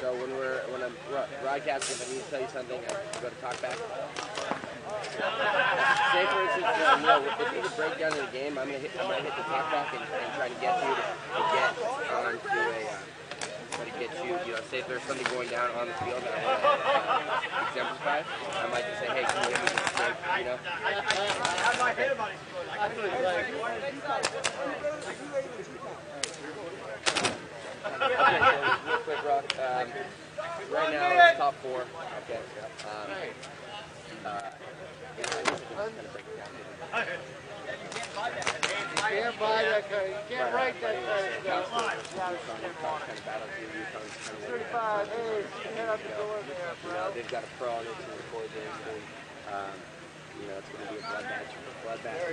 So when we're when I'm broadcasting, if I need to tell you something, I go to talk back. Say for instance, you know, if there's a breakdown in the game, I'm gonna hit, I'm gonna hit the talk back and, and try to get you to, to get onto a. Uh, try to get you, you know, say if there's something going down on the field that I want to uh, exemplify, I might just say, hey, can you get me this you know? Okay, so real quick, Rock. Um, right now, it's top four. Okay. Um, uh, yeah, I guess I can just kind of break it down. Can't buy that kind. You can't write that kind of stuff. Kind of battle to UConn, kind of. Thirty-five. Hey, head out the door there, You know, bro. they've got a pro on this and record this, and um, you know, it's going to be a bloodbath, bloodbath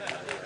match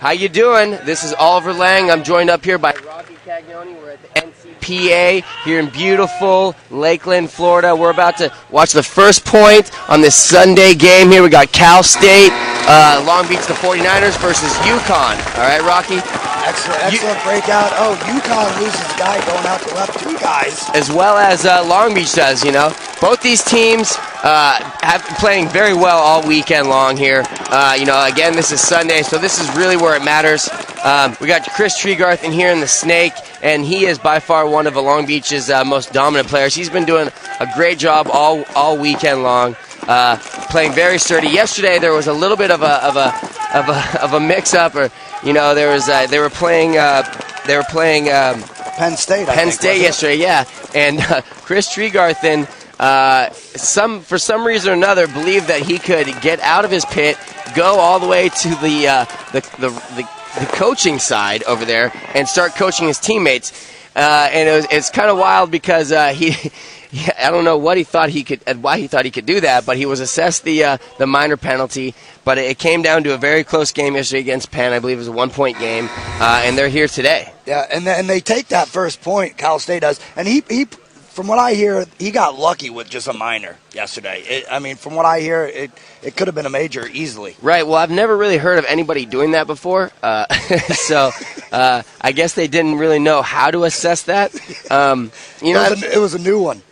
How you doing? This is Oliver Lang. I'm joined up here by Rocky Cagnoni. We're at the NCPA here in beautiful Lakeland, Florida. We're about to watch the first point on this Sunday game here. We got Cal State, uh, Long Beach, the 49ers versus UConn. All right, Rocky? Excellent, excellent breakout. Oh, UConn loses guy going out to left two guys. as well as uh, Long Beach does. You know, both these teams uh, have been playing very well all weekend long here. Uh, you know, again, this is Sunday, so this is really where it matters. Um, we got Chris Tregarth in here in the Snake, and he is by far one of Long Beach's uh, most dominant players. He's been doing a great job all all weekend long. Uh, playing very sturdy. Yesterday there was a little bit of a of a of a, of a mix-up, or you know, there was uh, they were playing uh, they were playing um, Penn State. I Penn think, State wasn't it? yesterday, yeah. And uh, Chris Tregarthen, uh, some for some reason or another, believed that he could get out of his pit, go all the way to the uh, the, the, the the coaching side over there, and start coaching his teammates. Uh, and it was, it's kind of wild because uh, he. Yeah, I don't know what he thought he could, and why he thought he could do that, but he was assessed the uh, the minor penalty. But it came down to a very close game yesterday against Penn. I believe it was a one point game, uh, and they're here today. Yeah, and and they take that first point. Cal State does, and he he. From what I hear, he got lucky with just a minor yesterday. It, I mean, from what I hear, it it could have been a major easily. Right. Well, I've never really heard of anybody doing that before, uh, so uh, I guess they didn't really know how to assess that. Um, you It know, was, a, it was a new one.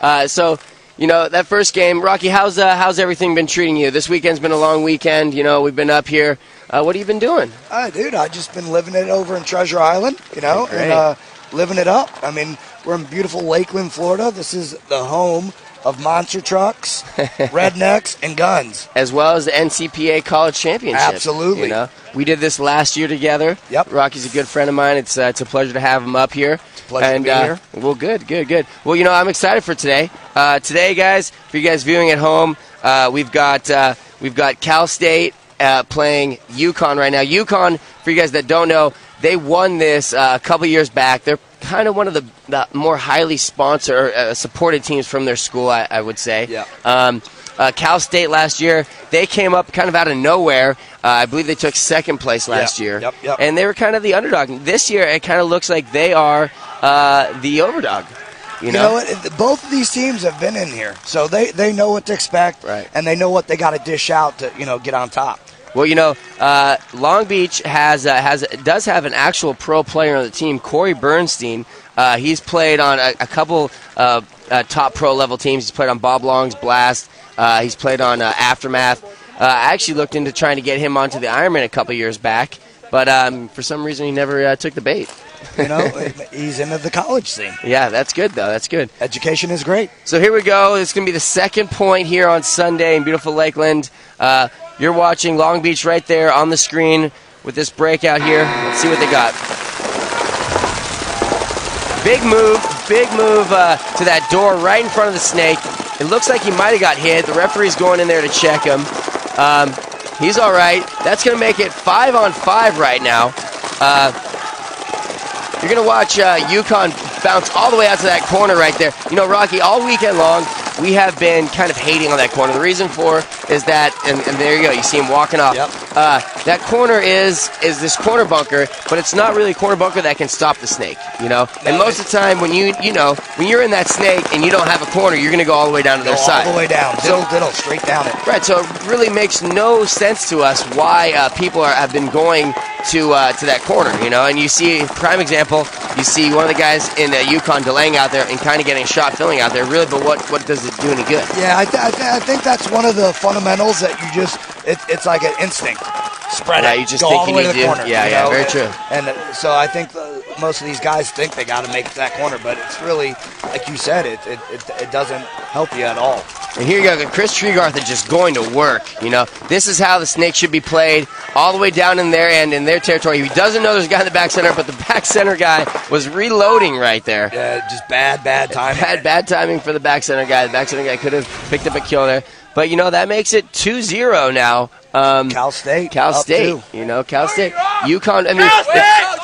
uh, so you know that first game, Rocky. How's uh, how's everything been treating you? This weekend's been a long weekend. You know, we've been up here. Uh, what have you been doing? Uh, dude, I just been living it over in Treasure Island, you know, Great. and uh, living it up. I mean, we're in beautiful Lakeland, Florida. This is the home of monster trucks, rednecks, and guns. As well as the NCPA College Championship. Absolutely. You know, we did this last year together. Yep. Rocky's a good friend of mine. It's uh, it's a pleasure to have him up here. pleasure to be uh, here. Well, good, good, good. Well, you know, I'm excited for today. Uh, today, guys, for you guys viewing at home, uh, we've got uh, we've got Cal State uh, playing UConn right now. UConn, for you guys that don't know, they won this uh, a couple years back. They're kind of one of the, the more highly sponsored, uh, supported teams from their school, I, I would say. Yeah. Um, uh, Cal State last year, they came up kind of out of nowhere. Uh, I believe they took second place last Yeah. year. Yep, yep. And they were kind of the underdog. This year, it kind of looks like they are uh, the overdog. You You know? know what? It- Both of these teams have been in here, so they, they know what to expect, Right. and they know what they got to dish out to you know get on top. Well, you know, uh, Long Beach has uh, has does have an actual pro player on the team, Corey Bernstein. Uh, he's played on a, a couple uh, uh, top pro level teams. He's played on Bob Long's Blast. Uh, he's played on uh, Aftermath. Uh, I actually looked into trying to get him onto the Ironman a couple years back, but um, for some reason he never uh, took the bait. You know, he's into the college scene. Yeah, that's good though. That's good. Education is great. So here we go. It's going to be the second point here on Sunday in beautiful Lakeland. Uh, you're watching Long Beach right there on the screen with this breakout here. Let's see what they got. Big move, big move uh, to that door right in front of the snake. It looks like he might have got hit. The referee's going in there to check him. Um, he's all right. That's going to make it five on five right now. Uh, you're going to watch uh, UConn bounce all the way out to that corner right there. You know, Rocky, all weekend long, we have been kind of hating on that corner. The reason for is that, and, and there you go, you see him walking off. Yep. Uh, that corner is is this corner bunker, but it's not really a corner bunker that can stop the snake. You know, and most of the time when you you know when you're in that snake and you don't have a corner, you're going to go all the way down to their all side. the way down. So- Diddle, diddle, straight down it. Right, so it really makes no sense to us why uh, people are, have been going to uh, to that corner, you know. And you see, prime example, you see one of the guys in uh, UConn delaying out there and kind of getting a shot filling out there. Really, but what what does do any good? Yeah, I, th- I, th- I think that's one of the fundamentals that you just, it, it's like an instinct. Spread Yeah, it. you just Go think all the you way need to the to- corner. yeah, yeah, know? very true. And uh, so I think the, most of these guys think they got to make that corner, but it's really, like you said, it, it, it, it doesn't help you at all. And here you go, Chris Tregarth is just going to work. You know, this is how the snake should be played, all the way down in their end, in their territory. He doesn't know there's a guy in the back center, but the back center guy was reloading right there. Yeah, just bad, bad timing. Bad, bad timing for the back center guy. The back center guy could have picked up a kill there. But, you know, that makes it 2-0 now. Um, Cal State. Cal State, two. you know, Cal State, UConn. I mean, if-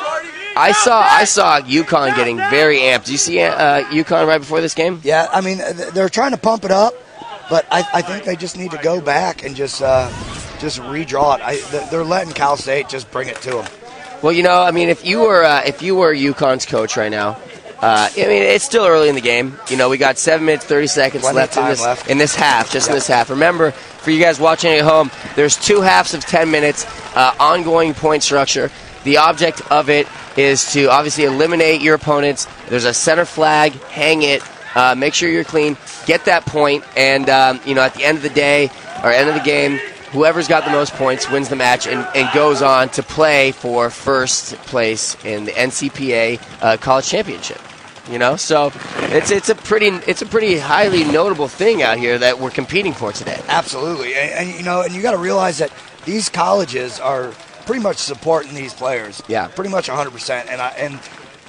I saw I saw UConn getting very amped. Do you see uh, UConn right before this game? Yeah, I mean, they're trying to pump it up, but I, I think they just need to go back and just uh, just redraw it. I, they're letting Cal State just bring it to them. Well, you know, I mean, if you were uh, if you were UConn's coach right now, uh, I mean, it's still early in the game. You know, we got seven minutes thirty seconds Plenty left in this left. in this half, just in this half. Remember, for you guys watching at home, there's two halves of ten minutes, uh, ongoing point structure. The object of it is to obviously eliminate your opponents. There's a center flag, hang it, uh, make sure you're clean, get that point, and um, you know, at the end of the day or end of the game, whoever's got the most points wins the match and, and goes on to play for first place in the NCPA uh, college championship. You know, so it's it's a pretty it's a pretty highly notable thing out here that we're competing for today. Absolutely, and, and you know, and you got to realize that these colleges are pretty much supporting these players. Yeah. pretty much 100. percent And I and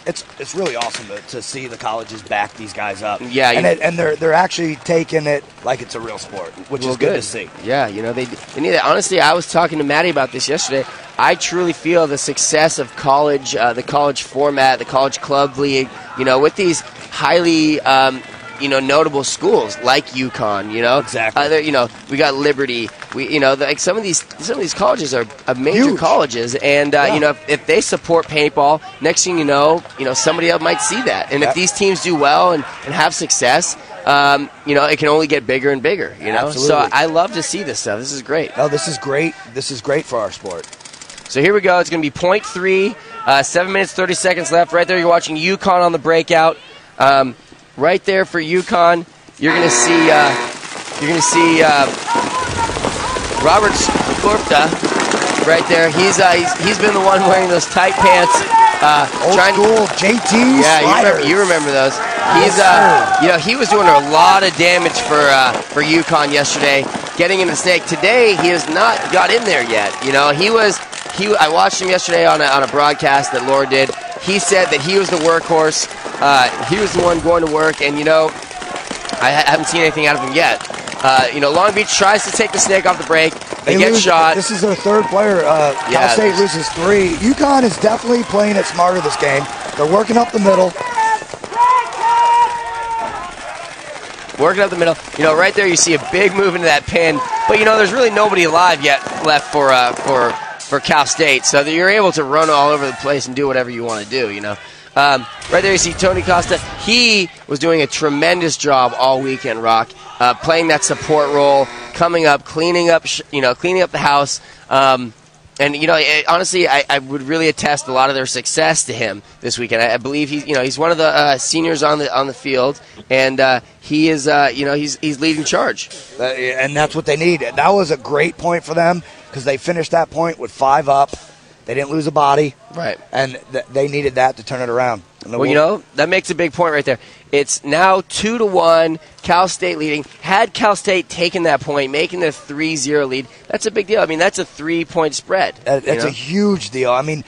it's it's really awesome to, to see the colleges back these guys up. Yeah, and it, and they're they're actually taking it like it's a real sport, which Well, is good. to see. Yeah, you know they, they need that. Honestly, I was talking to Maddie about this yesterday. I truly feel the success of college, uh, the college format, the college club league. You know, with these highly, um, you know, notable schools like UConn. You know, Exactly. Uh, you know, we got Liberty. We, you know, like some of these, some of these colleges are major Huge. colleges, and uh, Yeah. you know, if, if they support paintball, next thing you know, you know, somebody else might see that. And Yeah. if these teams do well and, and have success. Um, you know, it can only get bigger and bigger. You know, so I love to see this stuff. This is great. No, this is great. This is great for our sport. So here we go. It's going to be point three, uh, seven minutes thirty seconds left. Right there, you're watching UConn on the breakout. Um, right there for UConn, you're going to see uh, you're going to see uh, Robert Skorpta right there. He's, uh, he's he's been the one wearing those tight pants. Uh, Old trying- school JT yeah, you remember, you remember those. He's, uh, you know, he was doing a lot of damage for uh, for UConn yesterday, getting in the snake. Today, he has not got in there yet. You know, he was he. I watched him yesterday on a, on a broadcast that Laura did. He said that he was the workhorse. Uh, he was the one going to work, and you know, I ha- haven't seen anything out of him yet. Uh, you know, Long Beach tries to take the snake off the break. They, get lose- shot. This is their third player. Uh, Yeah, Cal State loses three. UConn is definitely playing it smarter this game. They're working up the middle. working up the middle. You know, right there you see a big move into that pin, but you know there's really nobody alive yet left for uh, for for Cal State, so that you're able to run all over the place and do whatever you want to do. You know. Um, right there, you see Tony Costa. He was doing a tremendous job all weekend, Rock, uh, playing that support role, coming up, cleaning up, sh- you know, cleaning up the house. Um, and you know, it, honestly, I, I would really attest a lot of their success to him this weekend. I, I believe he's, you know, he's one of the uh, seniors on the on the field, and uh, he is, uh, you know, he's he's leading charge. Uh, and that's what they need. That was a great point for them because they finished that point with five up. They didn't lose a body, Right. and th- they needed that to turn it around. Well, you know, that makes a big point right there. It's now two to one. Cal State leading. Had Cal State taken that point, making the 3-0 lead, that's a big deal. I mean, that's a three-point spread. Uh, you That's know? a huge deal. I mean,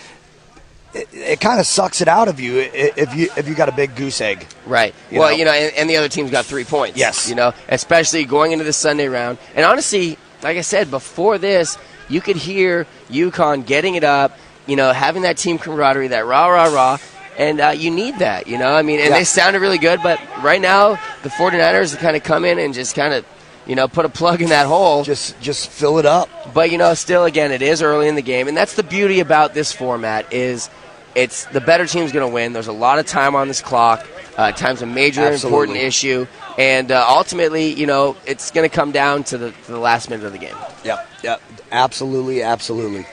it, it kind of sucks it out of you if you if you got a big goose egg. Right. You well, know. you know, and, and the other team's got three points. Yes. You know, especially going into the Sunday round. And honestly, like I said before this, you could hear UConn getting it up. You know, having that team camaraderie, that rah rah rah. And uh, you need that, you know. I mean, and Yeah. they sounded really good, but right now the 49ers kind of come in and just kind of, you know, put a plug in that hole. Just just fill it up. But you know, still, again, it is early in the game, and that's the beauty about this format is it's the better team's going to win. There's a lot of time on this clock. Uh, time's a major Absolutely. important issue, and uh, ultimately, you know, it's going to come down to the, to the last minute of the game. Yep, yep, absolutely, absolutely.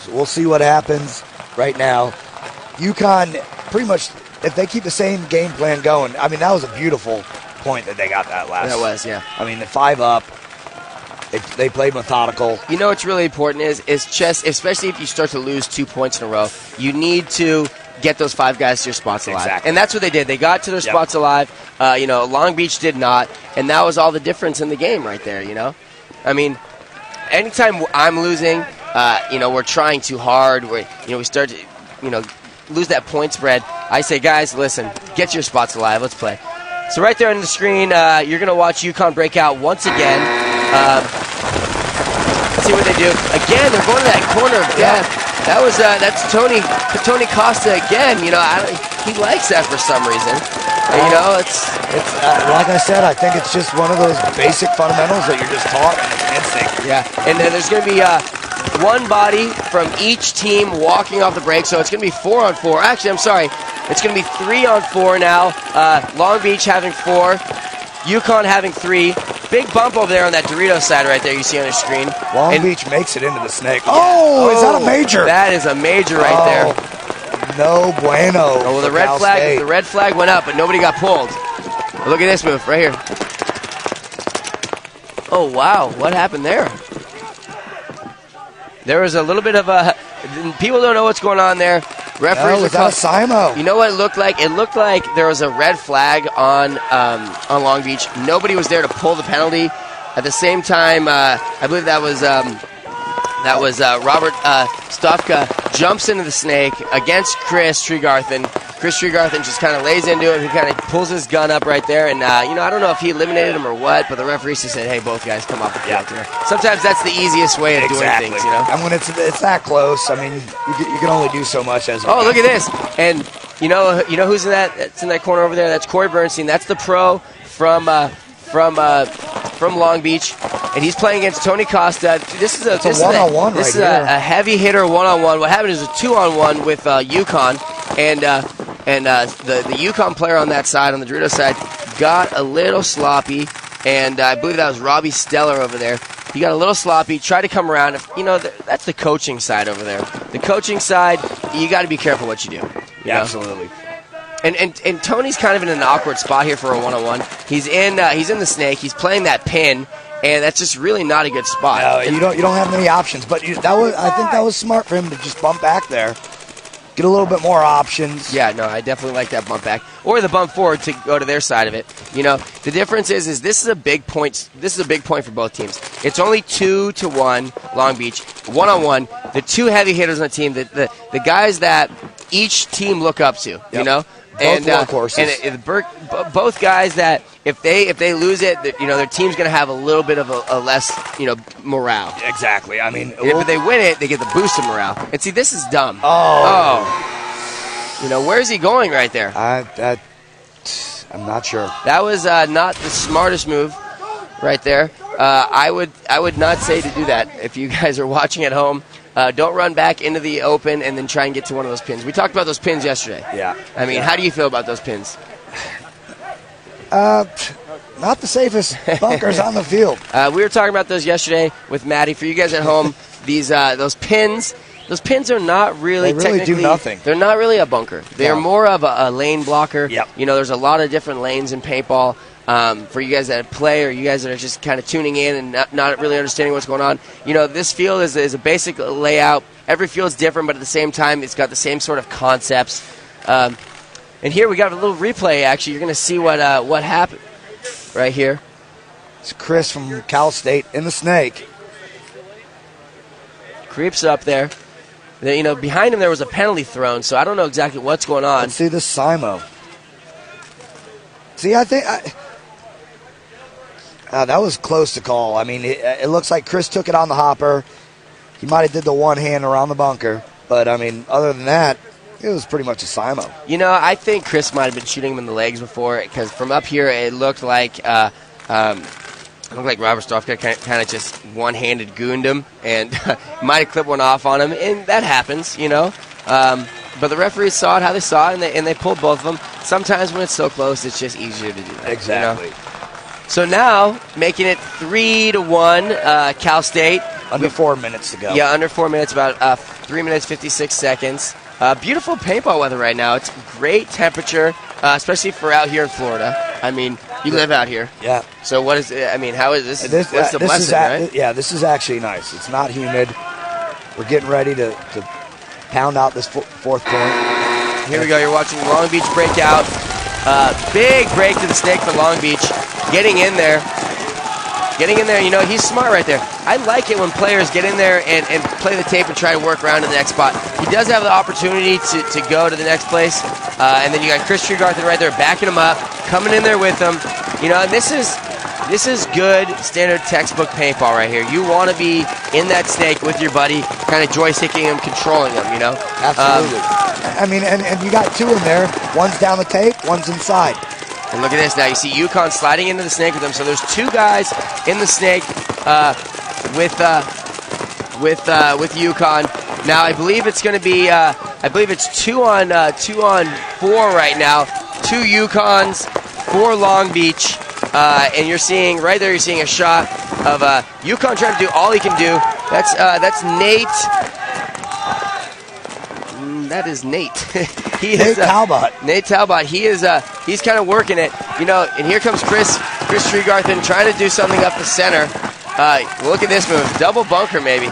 So we'll see what happens right now. UConn, pretty much, if they keep the same game plan going, I mean, that was a beautiful point that they got that last. That was, yeah. I mean, the five up, they, they played methodical. You know what's really important is is chess, especially if you start to lose two points in a row. You need to get those five guys to your spots alive, Exactly. and that's what they did. They got to their Yep. spots alive. Uh, you know, Long Beach did not, and that was all the difference in the game right there. You know, I mean, anytime I'm losing, uh, you know, we're trying too hard. We, you know, we start to, you know, lose that point spread. I say, guys, listen, get your spots alive. Let's play. So right there on the screen, uh, you're going to watch UConn break out once again. Um, let's see what they do. Again, they're going to that corner of death. That was uh, that's Tony Tony Costa again. You know, I, he likes that for some reason. And, you know, it's It's uh, like I said, I think it's just one of those basic fundamentals that you're just taught and it's instinct. Yeah, and then there's going to be uh, one body from each team walking off the break, so it's going to be four on four. Actually, I'm sorry, it's going to be three on four now. Uh, Long Beach having four, UConn having three. Big bump over there on that Dorito side right there you see on the screen. Long And- Beach makes it into the snake. Oh, is that a major? That is a major right there. Oh, No bueno. Oh, well, the red Cal flag, State. the red flag went up, but nobody got pulled. Look at this move right here. Oh wow, what happened there? There was a little bit of a. People don't know what's going on there. Referees Oh, are was that a Simo? You know what it looked like? It looked like there was a red flag on um, on Long Beach. Nobody was there to pull the penalty. At the same time, uh, I believe that was um, that was uh, Robert uh, Stofka jumps into the snake against Chris Tregarthen. Chris Tregarthen just kind of lays into it. He kind of pulls his gun up right there, and uh, you know I don't know if he eliminated him or what, but the referee just said, "Hey, both guys come off the field." Yeah. Sometimes that's the easiest way of exactly. doing things, you know. And when it's it's that close, I mean, you, can- you can only do so much as. a Oh, look at this! And you know, you know who's in that? That's in that corner over there. That's Corey Bernstein. That's the pro from uh, from uh, from Long Beach, and he's playing against Tony Costa. This is a a this is one-on-one This right is a, a heavy hitter one-on-one. What happened is a two-on-one with uh, UConn, and uh, and uh, the the UConn player on that side, on the Dorito side, got a little sloppy, and uh, I believe that was Robbie Steller over there. He got a little sloppy, tried to come around. If- You know, th- that's the coaching side over there. The coaching side, you got to be careful what you do. you Yeah, absolutely. And, and and Tony's kind of in an awkward spot here for a one-on-one. He's in uh, he's in the snake. He's playing that pin, and that's just really not a good spot. No, you don't you don't have many options, but you, that was I think that was smart for him to just bump back there, get a little bit more options. yeah, no, I definitely like that bump back or the bump forward to go to their side of it. You know, the difference is is this is a big point. This is a big point for both teams. It's only two to one Long Beach, one on one. The two heavy hitters on the team, the the, the guys that each team look up to. You Yep. Know. Both and uh, workhorses. and it, it, both guys that if they if they lose it, you know their team's going to have a little bit of a, a less you know morale. exactly. I mean, And if they win it, they get the boost of morale. And see, this is dumb. Oh. Oh. You know, where's he going right there? I that I'm not sure. That was uh, not the smartest move right there. Uh, I would I would not say to do that if you guys are watching at home. Uh, don't run back into the open and then try and get to one of those pins. We talked about those pins yesterday. Yeah. I mean, Yeah. how do you feel about those pins? Uh, not the safest bunkers on the field. Uh, we were talking about those yesterday with Maddie. For you guys at home, these uh, those pins, those pins are not really They really do technically- nothing. They're not really a bunker. They are No. more of a, a lane blocker. Yep. You know, there's a lot of different lanes in paintball. Um, for you guys that play or you guys that are just kind of tuning in and not, not really understanding what's going on, you know, this field is, is a basic layout. Every field's different, but at the same time, it's got the same sort of concepts. Um, and here we got a little replay. Actually, you're going to see what uh, what happened right here. It's Chris from Cal State in the snake. creeps up there. Then, you know, behind him there was a penalty thrown, so I don't know exactly what's going on. Let's see this Simo. See, I think I, uh, that was close to call. I mean, it, it looks like Chris took it on the hopper. He might have did the one hand around the bunker, but I mean, other than that, it was pretty much a Simo. You know, I think Chris might have been shooting him in the legs before because from up here it looked like uh, um, it looked like Robert Stofka kind of just one-handed gooned him and might have clipped one off on him, and that happens, you know. Um, but the referees saw it how they saw it, and they, and they pulled both of them. Sometimes when it's so close, it's just easier to do that. Exactly. You know? So now making it three to one, uh, Cal State. Under four minutes to go. Yeah, under four minutes, about uh, three minutes fifty-six seconds. Uh, beautiful paintball weather right now. It's great temperature, uh, especially for out here in Florida. I mean, you live out here, Yeah. so what is? It, I mean, how is this? This, what's uh, the this is blessing, a- right? Yeah, this is actually nice. It's not humid. We're getting ready to, to pound out this fo- fourth point. Here we go. You're watching Long Beach breakout. Uh, big break to the snake for Long Beach. Getting in there. Getting in there. You know, he's smart right there. I like it when players get in there and, and play the tape and try to work around to the next spot. He does have the opportunity to, to go to the next place. Uh, and then you got Chris Tregarthen right there backing him up, coming in there with him. You know, and this is this is good standard textbook paintball right here. You want to be in that snake with your buddy, kind of joysticking him, controlling him, you know? Absolutely. Um, I mean, and, and you got two in there. One's down the tape, one's inside. And look at this now. You see UConn sliding into the snake with them. So there's two guys in the snake uh, with uh, with uh, with UConn. Now I believe it's going to be. Uh, I believe it's two on uh, two on four right now. Two UConns, four Long Beach, uh, and you're seeing right there. You're seeing a shot of uh, UConn trying to do all he can do. That's uh, that's Nate. Mm, That is Nate. he Nate is uh, Talbot. Nate Talbot, he is uh he's kind of working it, you know. And here comes Chris Chris Tregarthen trying to do something up the center. Uh, look at this move, double bunker maybe.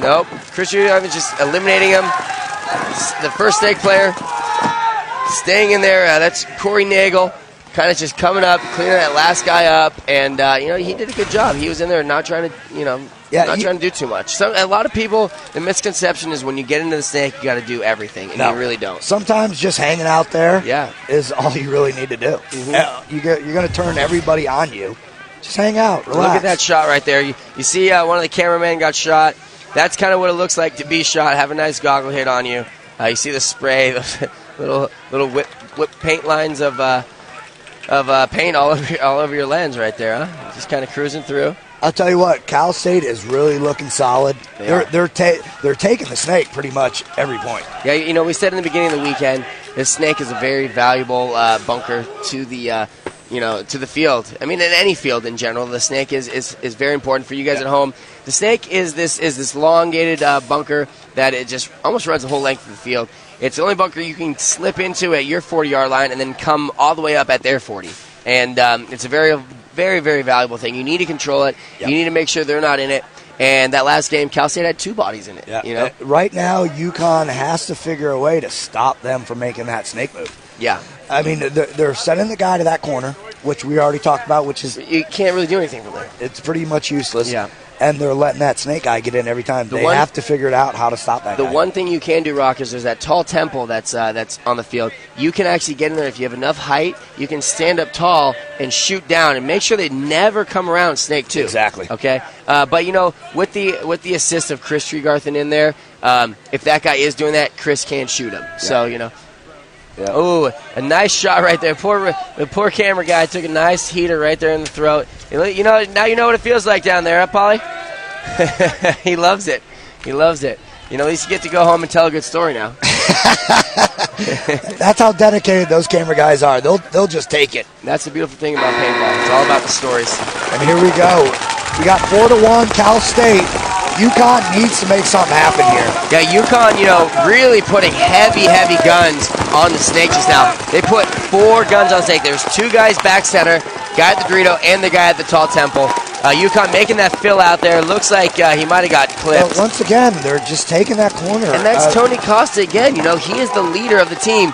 Nope, Chris Tregarthen just eliminating him. The first snake player staying in there. Uh, that's Corey Nagel, kind of just coming up, cleaning that last guy up, and uh, you know he did a good job. He was in there, not trying to, you know, Yeah, not he- trying to do too much. So a lot of people, the misconception is when you get into the snake, you got to do everything, and No. you really don't. Sometimes just hanging out there Yeah. is all you really need to do. Mm-hmm. Uh, You get, you're going to turn everybody on you. Just hang out, relax. Look at that shot right there. You, you see uh, one of the cameramen got shot. That's kind of what it looks like to be shot. Have a nice goggle hit on you. Uh, you see the spray, those little little whip whip paint lines of uh, of uh, paint all over your- all over your lens right there. Huh? Just kind of cruising through. I'll tell you what, Cal State is really looking solid. They are they're ta- they're taking the snake pretty much every point. Yeah, you know we said in the beginning of the weekend, this snake is a very valuable uh, bunker to the. Uh, you know, to the field. I mean, in any field in general, the snake is, is, is very important for you guys at home. The snake is this is this elongated uh, bunker that it just almost runs the whole length of the field. It's the only bunker you can slip into at your 40 yard line and then come all the way up at their 40. And um, it's a very, very, very valuable thing. You need to control it. Yep. You need to make sure they're not in it. And that last game, Cal State had two bodies in it. Yeah. You know, Uh, right now, UConn has to figure a way to stop them from making that snake move. yeah. I mean, they're, they're sending the guy to that corner, which we already talked about, which is You can't really do anything from there. it's pretty much useless. Yeah. And they're letting that snake guy get in every time. The they one- have to figure it out how to stop that The guy. one thing you can do, Rock, is there's that tall temple that's uh, that's on the field. You can actually get in there if you have enough height. You can stand up tall and shoot down, and make sure they never come around Snake too. Exactly. Okay. Uh, but you know, with the with the assist of Chris Tregarthen in there, um, if that guy is doing that, Chris can shoot him. So you know. Yeah. Oh, a nice shot right there. Poor the poor camera guy took a nice heater right there in the throat. You know, now you know what it feels like down there, huh, Polly? he loves it. He loves it. You know, at least you get to go home and tell a good story now. That's how dedicated those camera guys are. They'll they'll just take it. That's the beautiful thing about paintball. It's all about the stories. And here we go. We got four to one, Cal State. UConn needs to make something happen here. Yeah, UConn, you know, really putting heavy, heavy guns on the snake just now. They put four guns on the snake. There's two guys back center, guy at the Dorito, and the guy at the tall temple. Uh, UConn making that fill out there. Looks like uh, he might have got clipped. But once again, they're just taking that corner. And that's Uh, Tony Costa again. You know, he is the leader of the team.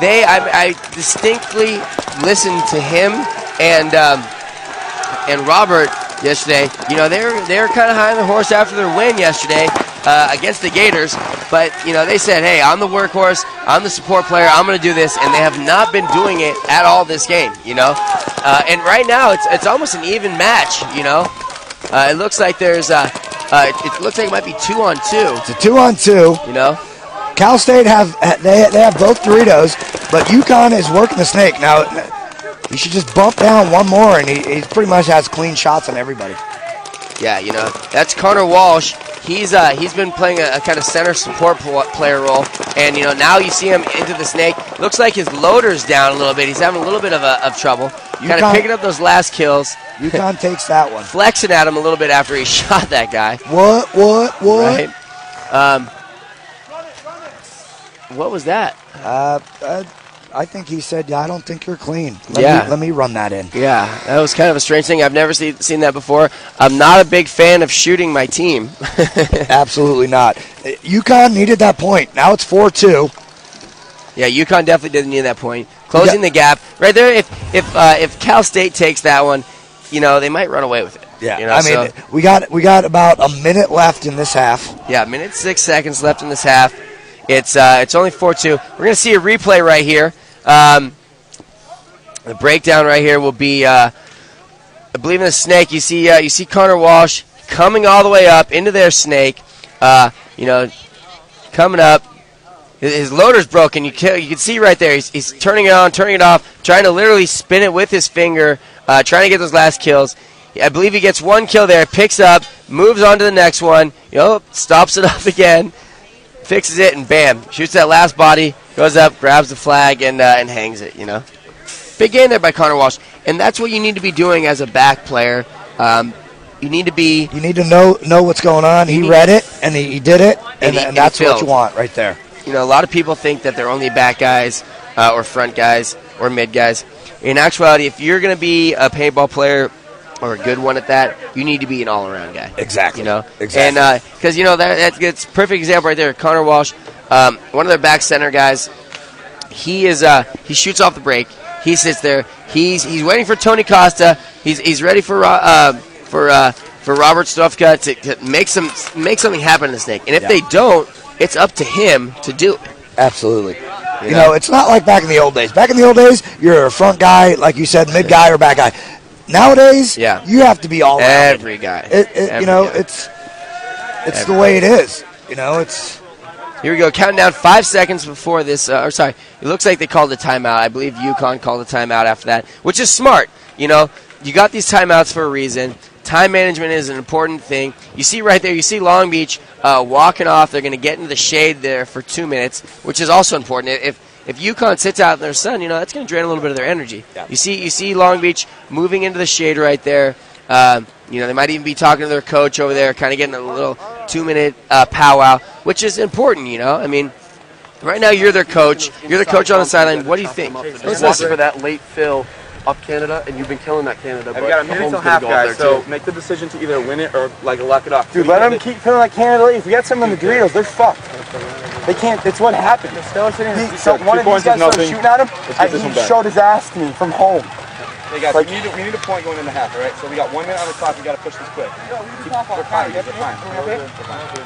They, I, I distinctly listened to him and um, and Robert yesterday. You know, they're they're kind of high on the horse after their win yesterday uh, against the Gators. But you know, they said, "Hey, I'm the workhorse. I'm the support player. I'm going to do this," and they have not been doing it at all this game. You know, uh, and right now it's it's almost an even match. You know, uh, it looks like there's uh, uh, it looks like it might be two on two. It's a two on two. You know. Cal State have they they have both Doritos, but UConn is working the snake now. He should just bump down one more, and he, he pretty much has clean shots on everybody. Yeah, you know that's Connor Walsh. He's uh, he's been playing a, a kind of center support pl- player role, and you know now you see him into the snake. Looks like his loader's down a little bit. He's having a little bit of, a, of trouble, kind of picking up those last kills, UConn takes that one. flexing at him a little bit after he shot that guy. What? What? What? Right? Um, what was that? Uh, uh, I think he said, "Yeah, I don't think you're clean." Let Yeah. Me, let me run that in. Yeah, that was kind of a strange thing. I've never see, seen that before. I'm not a big fan of shooting my team. Absolutely not. UConn needed that point. Now it's four-two. Yeah, UConn definitely didn't need that point. Closing the gap right there. If if uh, if Cal State takes that one, you know they might run away with it. Yeah, you know, I mean, so- we got we got about a minute left in this half. yeah, minute six seconds left in this half. It's uh, it's only four two. We're gonna see a replay right here. Um, the breakdown right here will be, uh, I believe in the snake. You see, uh, you see Connor Walsh coming all the way up into their snake. Uh, you know, coming up. His- loader's broken. You can, you can see right there. He's, he's turning it on, turning it off, trying to literally spin it with his finger, uh, trying to get those last kills. I believe he gets one kill there, picks up, moves on to the next one. You know, stops it up again, fixes it, and bam, shoots that last body, goes up, grabs the flag, and uh, and hangs it. You know, big game there by Connor Walsh, and that's what you need to be doing as a back player. Um, you need to be You need to know know what's going on. He read it and he, he did it, and, he- and, and that's what you want right there. you know, a lot of people think that they're only back guys uh, or front guys or mid guys. In actuality, if you're going to be a paintball player or a good one at that, you need to be an all-around guy. Exactly. You know, Exactly. and because you know that that's, that's a perfect example right there. Connor Walsh, um, one of their back center guys. He is uh, he shoots off the break. He sits there. He's he's waiting for Tony Costa. He's he's ready for uh, for uh, for Robert Stufka to, to make some make something happen in the snake. And if Yeah. they don't, it's up to him to do it. Absolutely. You, know? know, it's not like back in the old days. Back in the old days, you're a front guy, like you said, mid guy or back guy. Nowadays, Yeah. you have to be all around. Every guy. It, it, Every you know, guy. it's it's Every the way it is. You know, it's Here we go. Counting down five seconds before this. Uh, or sorry, it looks like they called a timeout. I believe UConn called a timeout after that, which is smart. You know, you got these timeouts for a reason. Time management is an important thing. You see right there, you see Long Beach uh, walking off. They're going to get into the shade there for two minutes, which is also important. If if UConn sits out in their sun, you know that's going to drain a little bit of their energy. Yeah. You see, you see Long Beach moving into the shade right there. Um, you know, they might even be talking to their coach over there, kind of getting a little two-minute uh, powwow, which is important. You know, I mean, right now you're their coach. You're the coach on the sideline. What do you think? Just Let's watch listen. for that late fill up Canada, and you've been killing that Canada. I've but got a minute Mahomes till gonna half, go guys. So too. make the decision to either win it or like lock it up. Dude, let them keep feeling like Canada. If we got some on the Doritos, they're fucked. They can't. It's what happened. He, so one of these guys started shooting at him. Let's get and this he one showed his ass to me from home. Hey guys, Like- we, need a, we need a point going into half, all right? So we got one minute on the clock. We got to push this quick. Keep, we're fine. We're fine. We're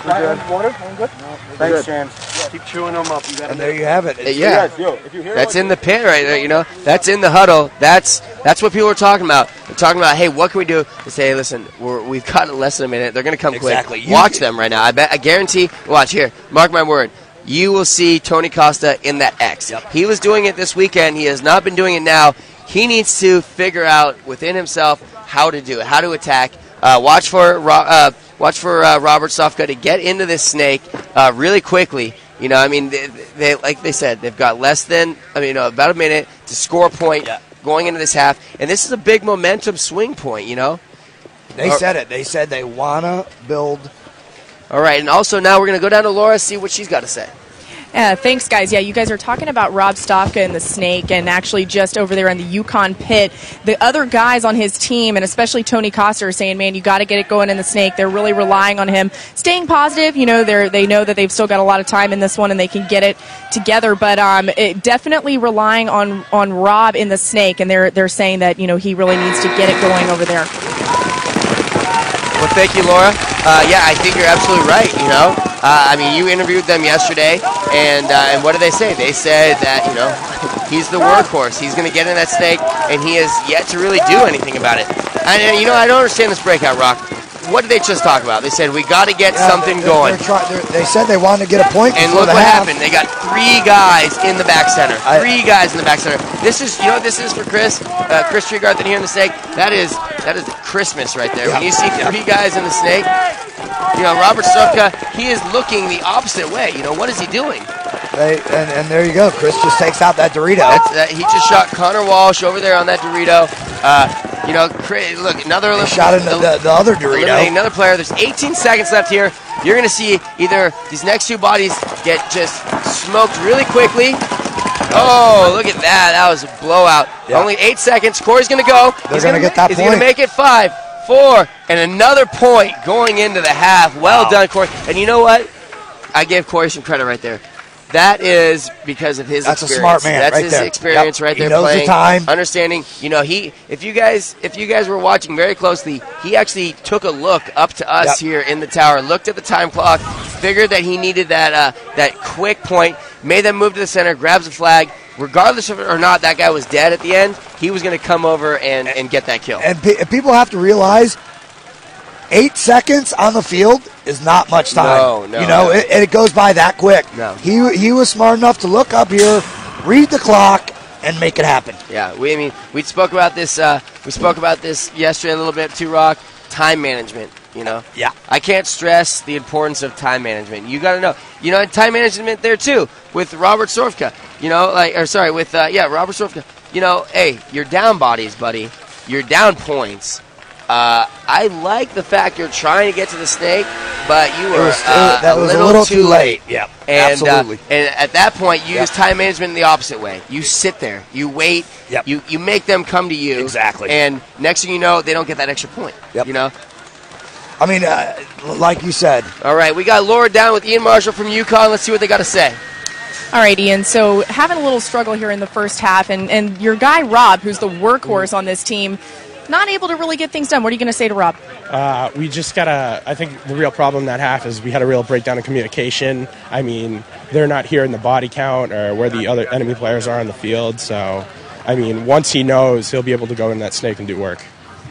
fine. Water? good? Thanks, James. Keep chewing them up. You got and there you have it. Yeah, Guys, yo, if you hear that's in the pit right there. You know, that's in the huddle. That's that's what people are talking about. They're talking about, hey, what can we do? They say, hey, listen, we're, we've got less than a minute. They're going to come Exactly. quick. You- Watch them right now. I bet. I guarantee. Watch here. Mark my word. You will see Tony Costa in that X. Yep. He was doing it this weekend. He has not been doing it now. He needs to figure out within himself how to do it, how to attack. Uh, watch for uh, watch for uh, Robert Sofka to get into this snake uh, really quickly. You know, I mean, they, they like they said, they've got less than I mean, about a minute to score a point going into this half, and this is a big momentum swing point. You know. They Or- said it. They said they wanna build. All right, and also now we're going to go down to Laura see what she's got to say. Yeah, thanks, guys. Yeah, you guys are talking about Rob Stofka and the Snake, and actually just over there in the UConn pit, the other guys on his team, and especially Tony Costa, are saying, "Man, you got to get it going in the Snake." They're really relying on him, staying positive. You know, they they know that they've still got a lot of time in this one, and they can get it together. But um, it, definitely relying on on Rob in the Snake, and they're they're saying that you know he really needs to get it going over there. Well, thank you, Laura. Uh, yeah, I think you're absolutely right. You know, uh, I mean, you interviewed them yesterday, and uh, and what did they say? They said that you know he's the workhorse. He's going to get in that snake, and he has yet to really do anything about it. And uh, you know, I don't understand this breakout, Rock. What did they just talk about? They said we got to get Yeah, something they're- going. they're try- they're- said they wanted to get a point. And look the what half. happened. They got three guys in the back center. I- Three guys in the back center. This is, you know what this is for Chris? Uh, Chris Tregarthen here in the snake. That is that is Christmas right there. When you see three guys in the snake, you know, Robert Sofka, he is looking the opposite way. You know, what is he doing? They, and, and there you go. Chris just takes out that Dorito. That, he just shot Connor Walsh over there on that Dorito. Uh, you know, Chris, look, another They shot in the, the, the other Dorito. another player. There's 18 seconds left here. You're going to see either these next two bodies get just smoked really quickly. Oh, look at that. That was a blowout. Yeah. Only eight seconds. Corey's going to go. They're He's gonna get that Is he going to make it five, four, and another point going into the half? Well Wow. done, Corey. And you know what? I give Corey some credit right there. That is because of his That's a experience. smart man That's right his there. experience Yep. right He there. knows the playing, time. understanding. You know, he. If you guys, if you guys were watching very closely, he actually took a look up to us Yep. here in the tower, looked at the time clock, figured that he needed that uh, that quick point, made them move to the center, grabs the flag. Regardless of it or not, that guy was dead at the end. He was going to come over and, and get that kill. and pe- people have to realize eight seconds on the field is not much time. No, no, You know, it, and it goes by that quick. No. He he was smart enough to look up here, read the clock, and make it happen. Yeah, we I mean we spoke about this. Uh, we spoke about this yesterday a little bit too. Rock time management. You know. Yeah. I can't stress the importance of time management. You got to know. You know, time management there too with Robert Sorfka. You know, like or sorry with uh, yeah Robert Sorfka. You know, hey, you're down bodies, buddy. You're down points. Uh, I like the fact you're trying to get to the snake, but you were was, uh, that was a little too late. Yeah, and, absolutely. Uh, and at that point, you Yep. use time management in the opposite way. You sit there, you wait, Yep. you you make them come to you. Exactly. And next thing you know, they don't get that extra point. Yep. You know. I mean, uh, like you said, All right, we got Laura down with Ian Marshall from UConn. Let's see what they got to say. All right, Ian. So having a little struggle here in the first half, and, and your guy Rob, who's the workhorse on this team, not able to really get things done. What are you going to say to Rob? Uh, we just gotta. I think the real problem that half is we had a real breakdown in communication. I mean, they're not here in the body count or where the other enemy players are on the field. So, I mean, once he knows, he'll be able to go in that snake and do work.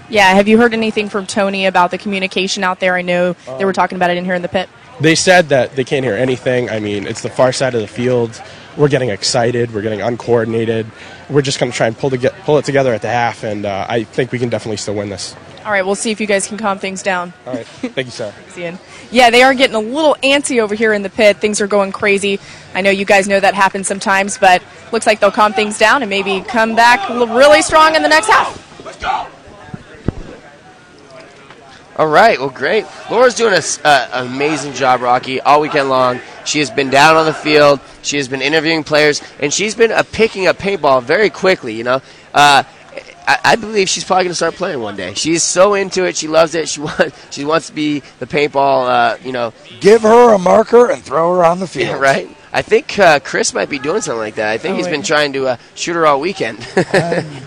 Yeah, have you heard anything from Tony about the communication out there? I know they were talking about it in here in the pit. They said that they can't hear anything. I mean, it's the far side of the field. We're getting excited. We're getting uncoordinated. We're just going to try and pull, to pull it together at the half, and uh, I think we can definitely still win this. All right, we'll see if you guys can calm things down. All right. Thank you, sir. Thanks, Ian. Yeah, they are getting a little antsy over here in the pit. Things are going crazy. I know you guys know that happens sometimes, but looks like they'll calm things down and maybe come back really strong in the next half. All right, well, great. Laura's doing an amazing job, Rocky, all weekend long. She has been down on the field. She has been interviewing players, and she's been uh, picking up paintball very quickly. You know, uh, I, I believe she's probably going to start playing one day. She's so into it. She loves it. She wants. She wants to be the paintball. Uh, you know, give her a marker and throw her on the field. right. I think uh, Chris might be doing something like that. I think Oh, he's wait. been trying to uh, shoot her all weekend.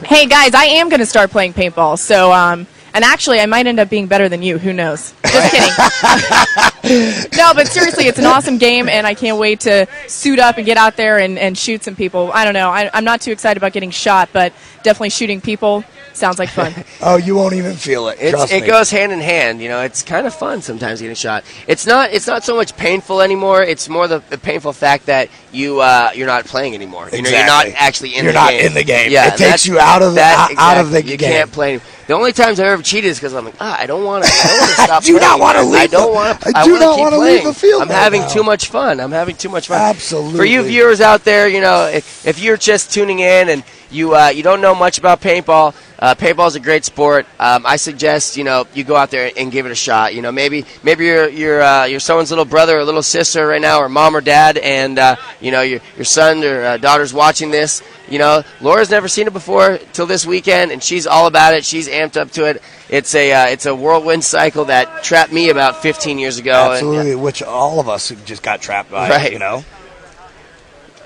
Hey guys, I am going to start playing paintball. So, um, and actually, I might end up being better than you. Who knows? Just kidding. no, but seriously, it's an awesome game, and I can't wait to suit up and get out there and, and shoot some people. I don't know. I, I'm not too excited about getting shot, but definitely shooting people sounds like fun. Oh, you won't even feel it. It's, Trust it me. goes hand in hand. You know, it's kind of fun sometimes getting shot. It's not. It's not so much painful anymore. It's more the, the painful fact that you uh, you're not playing anymore. You know, you're not actually in You're the not game. in the game. Yeah, It takes you out of the- that, out of the exactly. You game. can't play. The only times I've ever cheated is because I'm like, ah, I don't want to. I don't want to stop. do not wanna I- leave I don't want to. I do not wanna leave the field I'm right having now. too much fun. I'm having too much fun. Absolutely. For you viewers out there, you know, if, if you're just tuning in and you uh, you don't know much about paintball, uh, paintball is a great sport. Um, I suggest you know you go out there and give it a shot. You know, maybe maybe you're you're uh, you're someone's little brother or little sister right now, or mom or dad, and uh, you know your your son or uh, daughter's watching this. You know, Laura's never seen it before till this weekend, and she's all about it. She's amped up to it. It's a uh, it's a whirlwind cycle that trapped me about 15 years ago. and, uh, Absolutely, which all of us just got trapped by. Right. You know.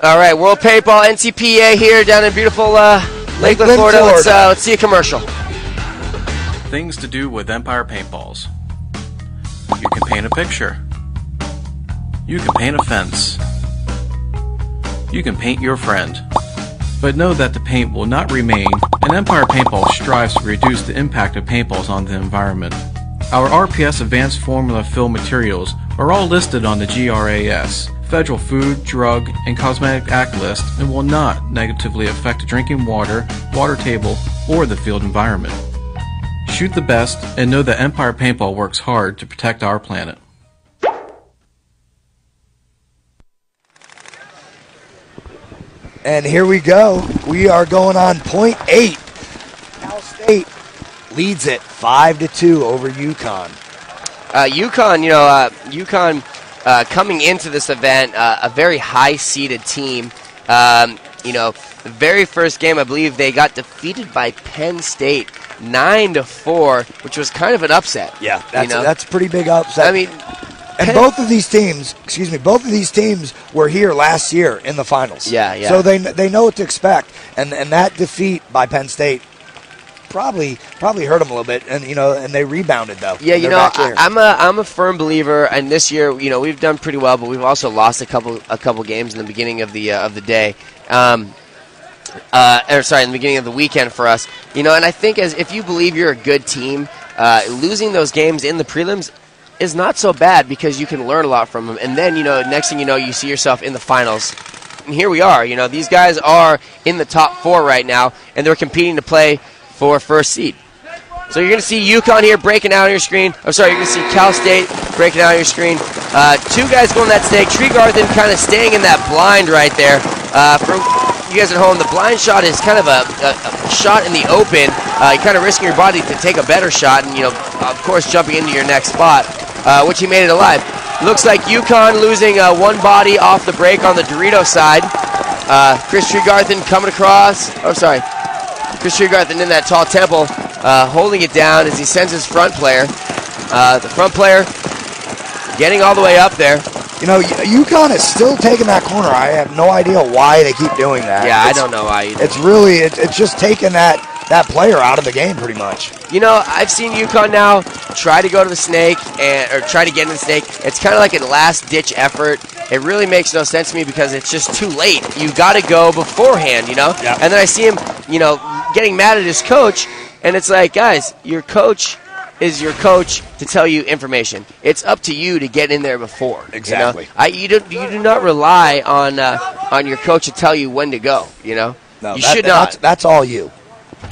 All right, World Paintball NCPA here down in beautiful uh, Lakeland, Lakeland, Florida. Let's, uh, let's see a commercial. Things to do with Empire paintballs. You can paint a picture. You can paint a fence. You can paint your friend. But know that the paint will not remain, and Empire Paintball strives to reduce the impact of paintballs on the environment. Our RPS Advanced Formula Fill materials are all listed on the GRAS, Federal Food, Drug, and Cosmetic Act list and will not negatively affect drinking water, water table, or the field environment. Shoot the best and know that Empire Paintball works hard to protect our planet. And here we go. We are going on point eight. Cal State leads it five to two over UConn. Uh, UConn, you know, uh, UConn uh, coming into this event, uh, a very high-seeded team. Um, you know, the very first game, I believe they got defeated by Penn State, nine to four, which was kind of an upset. Yeah, that's you know? that's a pretty big upset. I mean, and both of these teams, excuse me, both of these teams were here last year in the finals. Yeah, yeah. So they they know what to expect, and and that defeat by Penn State probably probably hurt them a little bit, and you know, and they rebounded though. Yeah, you know. I, I'm a I'm a firm believer, and this year, you know, we've done pretty well, but we've also lost a couple a couple games in the beginning of the uh, of the day. Um, uh, or sorry, in the beginning of the weekend for us, you know, and I think as if you believe you're a good team, uh, losing those games in the prelims is not so bad because you can learn a lot from them, and then you know, next thing you know, you see yourself in the finals. And here we are. You know, these guys are in the top four right now, and they're competing to play for first seed. So you're going to see UConn here breaking out on your screen. I'm sorry, you're going to see Cal State breaking out on your screen. Uh, two guys going that snake. Tregarthen kind of staying in that blind right there. Uh, for you guys at home, the blind shot is kind of a, a, a shot in the open. Uh, you're kind of risking your body to take a better shot, and you know, of course, jumping into your next spot, uh, which he made it alive. Looks like UConn losing uh, one body off the break on the Dorito side. Uh, Chris Tregarthen coming across. Oh, sorry. Chris Tregarthen in that tall temple, uh, holding it down as he sends his front player. Uh, the front player getting all the way up there. You know, UConn is still taking that corner. I have no idea why they keep doing that. Yeah, I don't know why. Either. It's really, it, it's just taking that that player out of the game pretty much. You know, I've seen UConn now try to go to the snake and or try to get in the snake. It's kind of like a last ditch effort. It really makes no sense to me because it's just too late. You got to go beforehand, you know. Yeah. And then I see him, you know, getting mad at his coach, and it's like, guys, your coach is your coach to tell you information. It's up to you to get in there before. you know? Exactly. I you do you do not rely on uh, on your coach to tell you when to go. You know. No, you that- should That's, not. that's all you.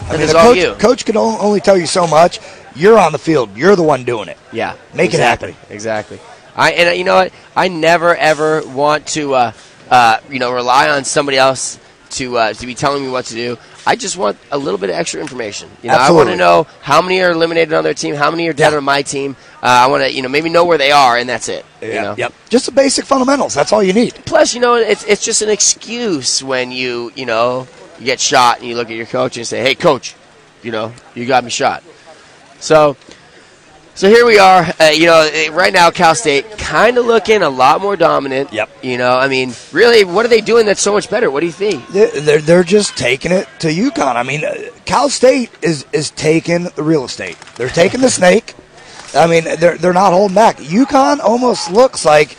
I mean, the coach, you. coach can only tell you so much. You're on the field. You're the one doing it. Yeah, Make it happen. Exactly. I and uh, you know what? I never ever want to, uh, uh, you know, rely on somebody else to uh, to be telling me what to do. I just want a little bit of extra information. You know, I want to know how many are eliminated on their team, how many are dead Yeah. on my team. Uh, I want to, you know, maybe know where they are, and that's it. You know? Yep. Just the basic fundamentals. That's all you need. Plus, you know, it's it's just an excuse when you you know you get shot and you look at your coach and say, "Hey, coach, you know, you got me shot." So, so here we are. Uh, you know, eh, right now Cal State kind of looking a lot more dominant. Yep. You know, I mean, really, what are they doing that's so much better? What do you think? They're, they're, they're just taking it to UConn. I mean, uh, Cal State is is taking the real estate. They're taking the snake. I mean, they're they're not holding back. UConn almost looks like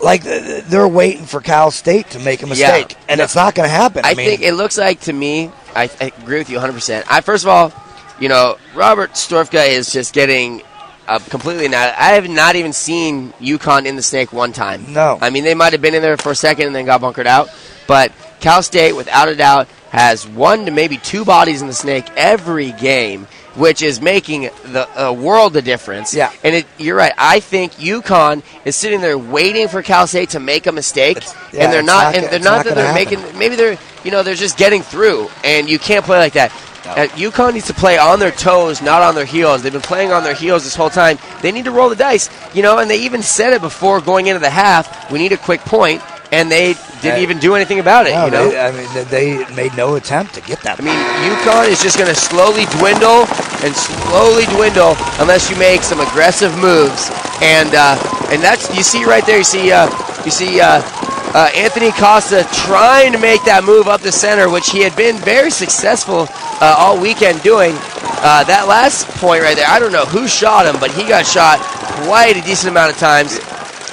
like they're waiting for Cal State to make a mistake, and No. it's not going to happen. I, I, mean, think it looks like to me. I, I agree with you 100. percent I first of all, you know, Robert Stofka is just getting uh, completely. Not, I have not even seen UConn in the snake one time. No. I mean they might have been in there for a second and then got bunkered out, but Cal State, without a doubt, has one to maybe two bodies in the snake every game. Which is making the a world a difference. Yeah. and it, you're right. I think UConn is sitting there waiting for Cal State to make a mistake, yeah, and they're not. not and they're not not that they're happen. making maybe they're you know they're just getting through and you can't play like that uh, UConn needs to play on their toes not on their heels they've been playing on their heels this whole time they need to roll the dice you know and they even said it before going into the half we need a quick point and they didn't Hey. even do anything about it no, you know they, I mean, they- they made no attempt to get that. I mean, UConn is just going to slowly dwindle and slowly dwindle unless you make some aggressive moves. And uh, and that's you see right there. You see uh, you see uh, uh, Anthony Costa trying to make that move up the center, which he had been very successful uh, all weekend doing. Uh, that last point right there, I don't know who shot him, but he got shot quite a decent amount of times.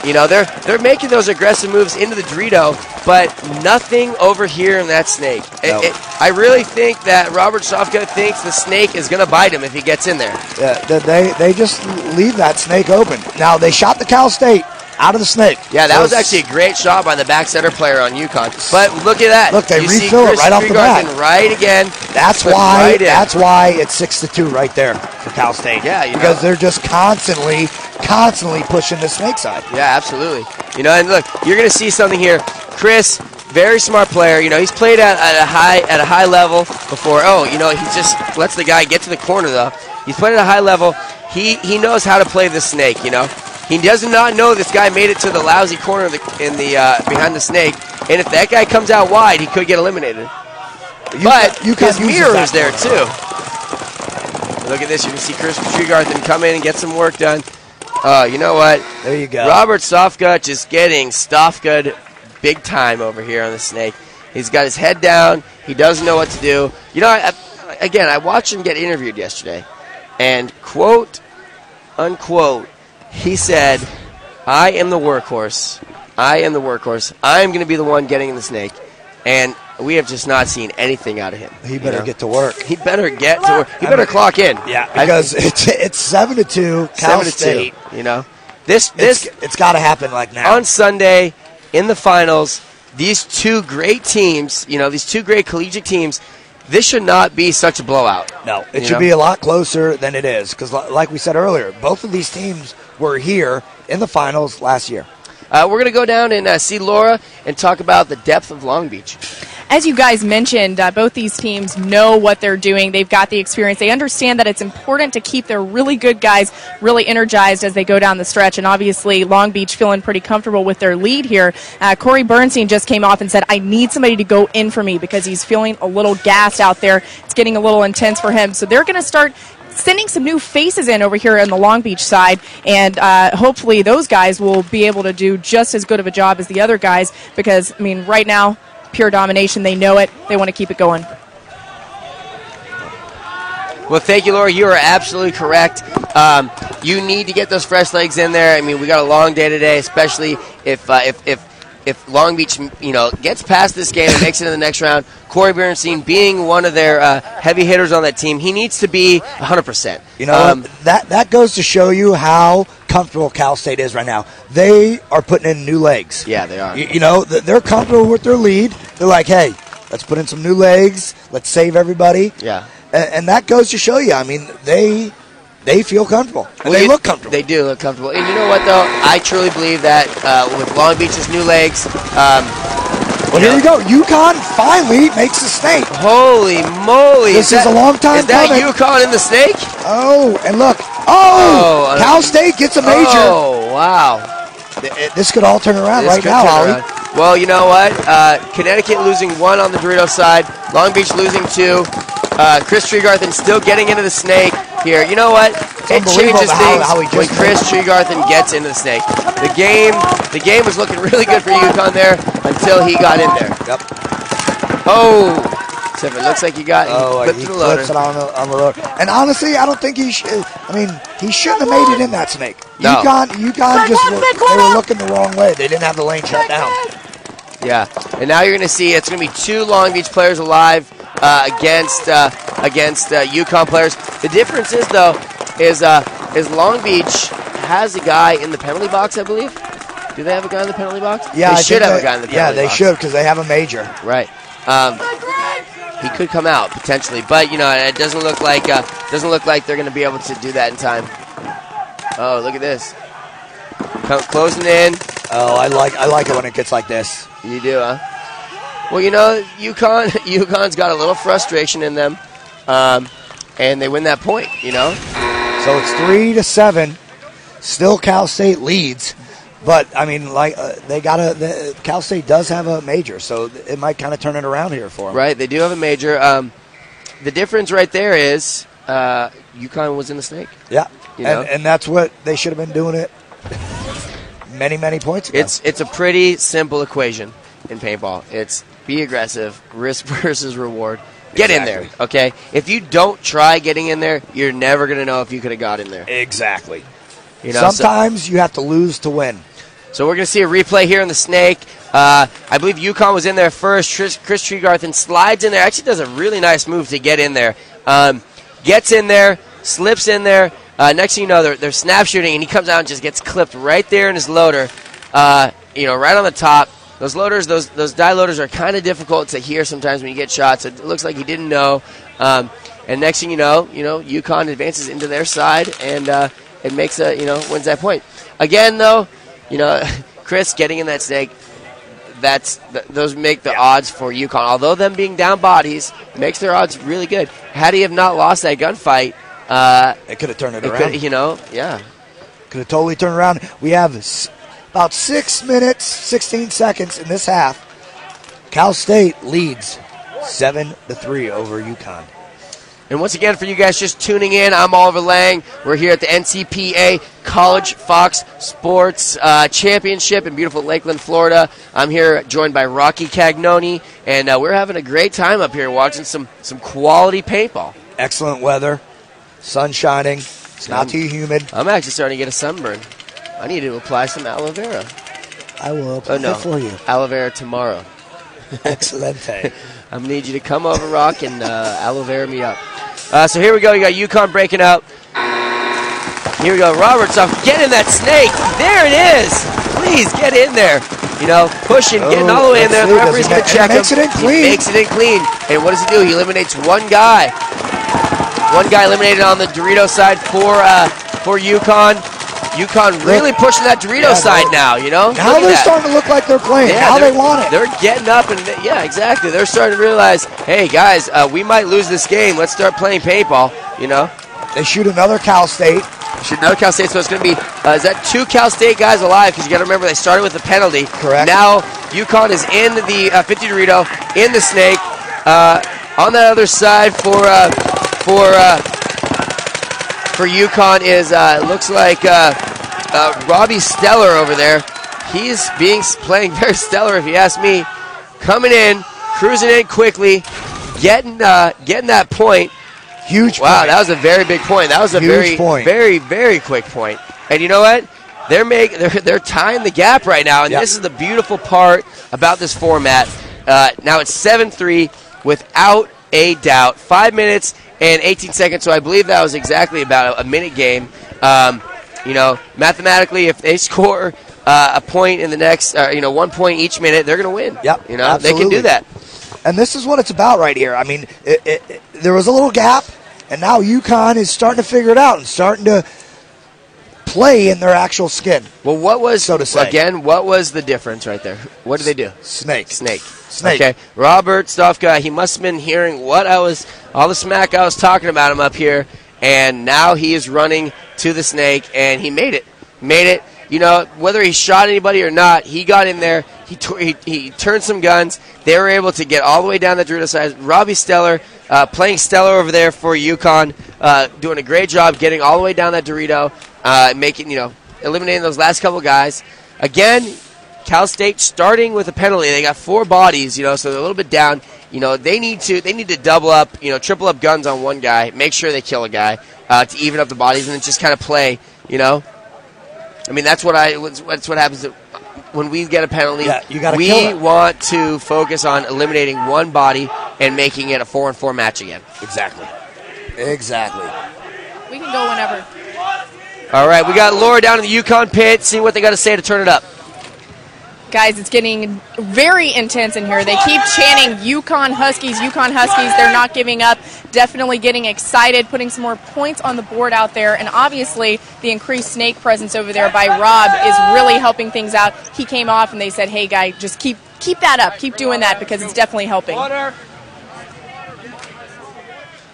You know, they're they're making those aggressive moves into the Dorito, but nothing over here in that snake. It- No. it- I really think that Robert Stofka thinks the snake is going to bite him if he gets in there. Yeah, they they just leave that snake open. Now they shot the Cal State out of the snake. Yeah, that So was actually a great shot by the back center player on UConn. But look at that. Look, they you see refill it right off the bat. right again. That's why. right that's why it's six to two right there for Cal State. Yeah, you because know. they're just constantly, constantly pushing the snake side. Yeah, absolutely. You know, and look, you're going to see something here. Chris, very smart player. You know, he's played at, at a high at a high level before. Oh, you know, he just lets the guy get to the corner though. He's played at a high level. He he knows how to play the snake. You know, he does not know this guy made it to the lousy corner of the, in the uh, behind the snake. And if that guy comes out wide, he could get eliminated. But you his uses mirror is there too. Look at this. You can see Chris Tregarthen come in and get some work done. Uh, you know what? There you go. Robert Softgut just getting Stoffgut big time over here on the snake. He's got his head down. He doesn't know what to do. You know, I, I, again, I watched him get interviewed yesterday, and quote unquote, he said, "I am the workhorse. I am the workhorse. I'm going to be the one getting in the snake." And we have just not seen anything out of him. He you better know? get to work. He better get to work. He better clock in. Yeah, I- because it's it's seven to two. Cal seven to two. You know, this this It's, it's got to happen like now. on Sunday in the finals, these two great teams, you know, these two great collegiate teams, this should not be such a blowout. No, it should know? be a lot closer than it is because, like we said earlier, both of these teams were here in the finals last year. Uh, we're going to go down and uh, see Laura and talk about the depth of Long Beach. As you guys mentioned, uh, both these teams know what they're doing. They've got the experience. They understand that it's important to keep their really good guys really energized as they go down the stretch. And obviously, Long Beach feeling pretty comfortable with their lead here. Uh, Corey Bernstein just came off and said, I need somebody to go in for me because he's feeling a little gassed out there. It's getting a little intense for him. So they're going to start sending some new faces in over here on the Long Beach side, and uh, hopefully those guys will be able to do just as good of a job as the other guys because, I mean, right now, pure domination. They know it. They want to keep it going. Well, thank you, Laura. You are absolutely correct. Um, you need to get those fresh legs in there. I mean, we got a long day today, especially if uh, if if if Long Beach, you know, gets past this game and makes it to the next round. Corey Bernstein, being one of their uh, heavy hitters on that team, he needs to be 100. percent You know um, that that goes to show you how comfortable Cal State is right now. They are putting in new legs. Yeah, they are. You, you know they're comfortable with their lead. They're like, hey, let's put in some new legs. Let's save everybody. Yeah. And, and that goes to show you. I mean, they they feel comfortable. And Well, they look comfortable. They do look comfortable. And you know what, though? I truly believe that uh, with Long Beach's new legs, um, well, here we go. UConn finally makes the snake. holy moly! This is that- a long time Is that coming. UConn in the snake? Oh, and look. Oh, Oh, Cal State gets a major. Oh, wow. This could all turn around This right now, around. Well, you know what? Uh, Connecticut losing one on the Dorito side. Long Beach losing two. Uh, Chris Tregarthen still getting into the snake here. You know what? It changes things how he just when Chris Tregarthen gets into the snake. The game, the game was looking really good for UConn there until he got in there. Yep. Oh, except it looks like he got Oh, he he flipped to the loader. it on the, on the loader. And honestly, I don't think he should. I mean, he shouldn't have made it in that snake. No. UConn, UConn just were, they were looking the wrong way. They didn't have the lane shut down. Yeah, and now you're going to see it's going to be two Long Beach players alive uh, against uh, against uh, UConn players. The difference is though is uh, is Long Beach has a guy in the penalty box, I believe. Do they have a guy in the penalty box? Yeah, they I should have they- a guy in the penalty box. Yeah, they should because they have a major. Right. Um, he could come out potentially, but you know it doesn't look like uh, doesn't look like they're going to be able to do that in time. Oh, look at this! Come, closing in. Oh, I like I like it when it gets like this. You do, huh? Well, you know, UConn, UConn's got a little frustration in them, um, and they win that point. You know, So it's three to seven. Still, Cal State leads, but I mean, like uh, they got a the, Cal State does have a major, so it might kind of turn it around here for them. right? They do have a major. Um, the difference right there is uh, UConn was in the snake. Yeah, You know? and, and that's what they should have been doing it many many points ago. It's it's a pretty simple equation in paintball. It's be aggressive, risk versus reward. Get in there, okay? If you don't try getting in there, you're never gonna know if you could have got in there. exactly. You know, so- Sometimes you have to lose to win. So we're going to see a replay here in the snake. Uh, I believe UConn was in there first. Chris, Chris Tregarthen slides in there. Actually, does a really nice move to get in there. Um, gets in there, slips in there. Uh, next thing you know, they're, they're snap shooting, and he comes out and just gets clipped right there in his loader. Uh, you know, right on the top. Those loaders, those those Dye loaders are kind of difficult to hear sometimes when you get shots. It looks like he didn't know. Um, and next thing you know, you know, UConn advances into their side and uh, it makes a you know wins that point. Again, though, you know, Chris getting in that snake. That's th- those make the odds for UConn. Although them being down bodies makes their odds really good. Had he have not lost that gunfight, uh, It could have turned it, it around. you know, yeah. Could have totally turned around. We have about six minutes, 16 seconds in this half. Cal State leads seven to three over UConn. And once again, for you guys just tuning in, I'm Oliver Lang. We're here at the NCPA College Fox Sports uh, Championship in beautiful Lakeland, Florida. I'm here joined by Rocky Cagnoni, and uh, we're having a great time up here watching some, some quality paintball. Excellent weather, sun shining. It's not too humid. I'm actually starting to get a sunburn. I need to apply some aloe vera. I will apply Oh, no. it for you. Aloe vera tomorrow. Excelente. I'm gonna need you to come over, Rock, and uh, aloe vera me up. Uh, so here we go. You got UConn breaking out. Here we go. Roberts off. Get in that snake. There it is. Please get in there. You know, pushing, getting all the way in there. let's The referee's does gonna check and makes him. it in clean. He makes it in clean. And what does he do? He eliminates one guy. One guy eliminated on the Dorito side for uh, for UConn. UConn really pushing that Dorito Yeah, side now. You know. Now Look they're starting to look like they're playing. now they're- they want it. They're getting up and yeah, exactly. They're starting to realize, hey guys, uh, we might lose this game. Let's start playing paintball. You know, They shoot another Cal State. should know Cal State. So it's going to be uh, is that two Cal State guys alive? Because you got to remember they started with a penalty. Correct. Now UConn is in the uh, 50 Dorito in the snake. Uh, on that other side for uh, for uh, for UConn is uh, looks like uh, uh, Robbie Stellar over there. He's being playing very stellar, if you ask me. Coming in, cruising in quickly, getting uh, getting that point. Huge Wow, point. that was a very big point. That was a Huge very, point. very, very quick point. And you know what? They're make they're, they're tying the gap right now, and Yep. this is the beautiful part about this format. Uh, now it's seven three without a doubt. Five minutes and 18 seconds. So I believe that was exactly about a, minute game. Um, you know, mathematically, if they score uh, a point in the next, uh, you know, one point each minute, they're going to win. Yep, You know, they can do that. And this is what it's about right here. I mean, it, it, it- there was a little gap, and now UConn is starting to figure it out and starting to play in their actual skin. Well, what was So to say. again? What was the difference right there? What did they do? Snake. Snake. Snake. Okay. Robert Stofka, he must have been hearing what I was, all the smack I was talking about him up here, and now he is running to the snake, and he made it. Made it. You know, whether he shot anybody or not, he got in there. He, he, he turned some guns. They were able to get all the way down the Dorito side. Robbie Stellar, uh, playing Stellar over there for UConn, uh, doing a great job getting all the way down that Dorito, uh, making, you know, eliminating those last couple guys. Again, Cal State starting with a penalty. They got four bodies, you know, so they're a little bit down. You know, they need to they need to double up, you know, triple up guns on one guy, make sure they kill a guy uh, to even up the bodies, and then just kind of play. You know, I mean, that's what I that's what happens when we get a penalty. Yeah, you gotta we kill want to focus on eliminating one body and making it a four and four match again. Exactly. Exactly. We can go whenever. All right, we got Laura down in the UConn pit. See what they got to say to turn it up. Guys, it's getting very intense in here. They keep chanting UConn Huskies, UConn Huskies. They're not giving up. Definitely getting excited, putting some more points on the board out there. And obviously, the increased snake presence over there by Rob is really helping things out. He came off and they said, hey, guy, just keep keep that up. Keep doing that because it's definitely helping.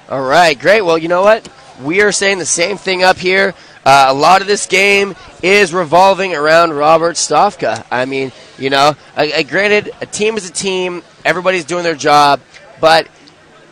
All right, great. Well, you know what? We are saying the same thing up here. Uh, a lot of this game is revolving around Robert Stofka. I mean, you know, I, I, granted, a team is a team. Everybody's doing their job, but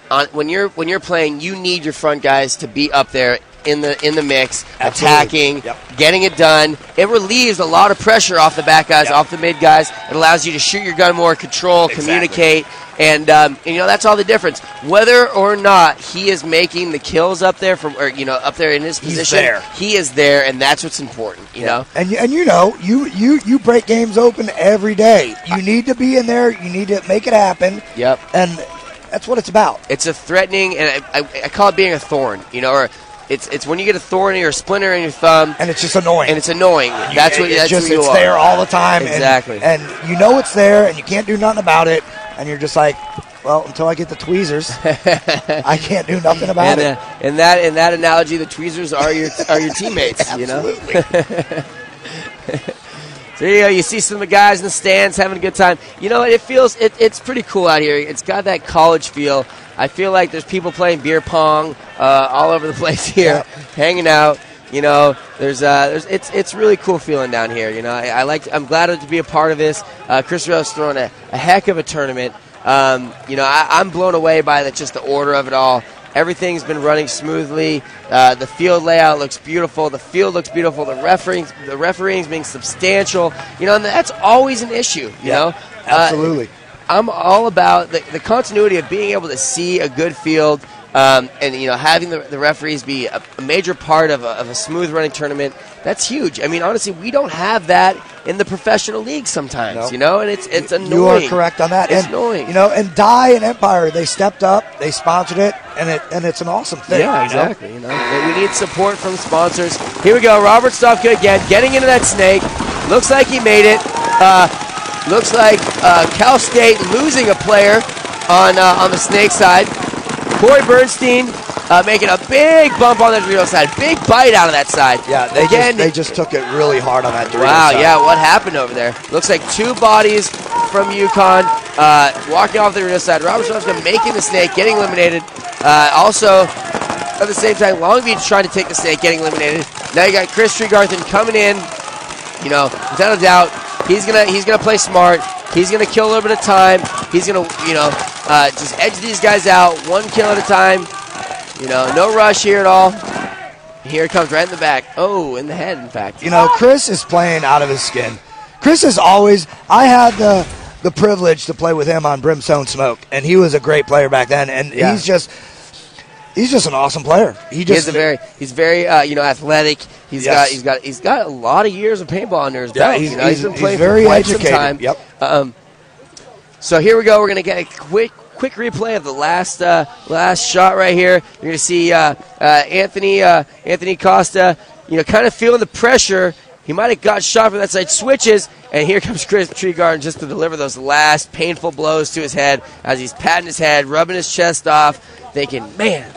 on, when you're when you're playing, you need your front guys to be up there in the in the mix, Absolutely. attacking, Yep. getting it done. It relieves a lot of pressure off the back guys, Yep. off the mid guys. It allows you to shoot your gun more, control, Exactly. communicate, and, um, and you know that's all the difference. Whether or not he is making the kills up there from, or you know, up there in his He's position, there. he is there, and that's what's important. You know. And you- and you know you you you break games open every day. You need to be in there. You need to make it happen. Yep. And that's what it's about. It's a threatening, and I, I, I call it being a thorn. You know, or it's it's when you get a thorn or a splinter in your thumb, And it's just annoying. and it's annoying. That's what it's that's just what you it's are. there all the time. Exactly. And, you know it's there, and you can't do nothing about it. And you're just like, well, until I get the tweezers, I can't do nothing about and, it. uh, in that in that analogy, the tweezers are your are your teammates. you know. So you, know, you see some of the guys in the stands having a good time. You know, it feels it, it's pretty cool out here. It's got that college feel. I feel like there's people playing beer pong uh, all over the place here, hanging out. You know, there's uh, there's it's it's really cool feeling down here. You know, I, I like I'm glad to be a part of this. Uh, Chris Rose throwing a, a heck of a tournament. Um, you know, I, I'm blown away by the, just the order of it all. Everything's been running smoothly. Uh, the field layout looks beautiful. The field looks beautiful. The refereeing, the refereeing's being substantial. You know, and that's always an issue. You Yeah, know, Uh, absolutely. I'm all about the, the continuity of being able to see a good field, um, and you know, having the, the referees be a, a major part of a, of a smooth running tournament. That's huge. I mean, honestly, we don't have that in the professional league sometimes. You know, and it's it's annoying. You are correct on that. It's and annoying. you know, and Dye and Empire, they stepped up, they sponsored it, and it and it's an awesome thing. Yeah, you know? exactly. You know, we need support from sponsors. Here we go. Robert Stofka again, getting into that snake. Looks like he made it. Uh, looks like uh, Cal State losing a player on uh, on the snake side. Corey Bernstein uh, making a big bump on the Dorito side. Big bite out of that side. Yeah, they again. just they just took it really hard on that. Dorito Wow, side. yeah, what happened over there? Looks like two bodies from UConn uh, walking off the Dorito side. Robert Stofka making the snake, getting eliminated. Uh, also, at the same time, Long Beach trying to take the snake, getting eliminated. Now you got Chris Tregarthen coming in. You know, without a doubt, he's gonna he's gonna play smart. He's gonna kill a little bit of time. He's gonna you know uh, just edge these guys out one kill at a time. You know, no rush here at all. Here it comes right in the back. Oh, in the head, in fact. You know, Chris is playing out of his skin. Chris is always. I had the the privilege to play with him on Brimstone Smoke, and he was a great player back then. And Yeah. he's just he's just an awesome player. He He just is a very he's very uh, you know athletic. He's Yes. got he's got he's got a lot of years of paintball under his Yeah, belt. he's- you know, he's- been he's playing very for quite educated. some time. Yep. Um, so here we go. We're gonna get a quick quick replay of the last uh, last shot right here. You're gonna see uh, uh, Anthony uh, Anthony Costa. You know, kind of feeling the pressure. He might have got shot from that side. Switches, and here comes Chris Tregarthen just to deliver those last painful blows to his head as he's patting his head, rubbing his chest off, thinking, "Man,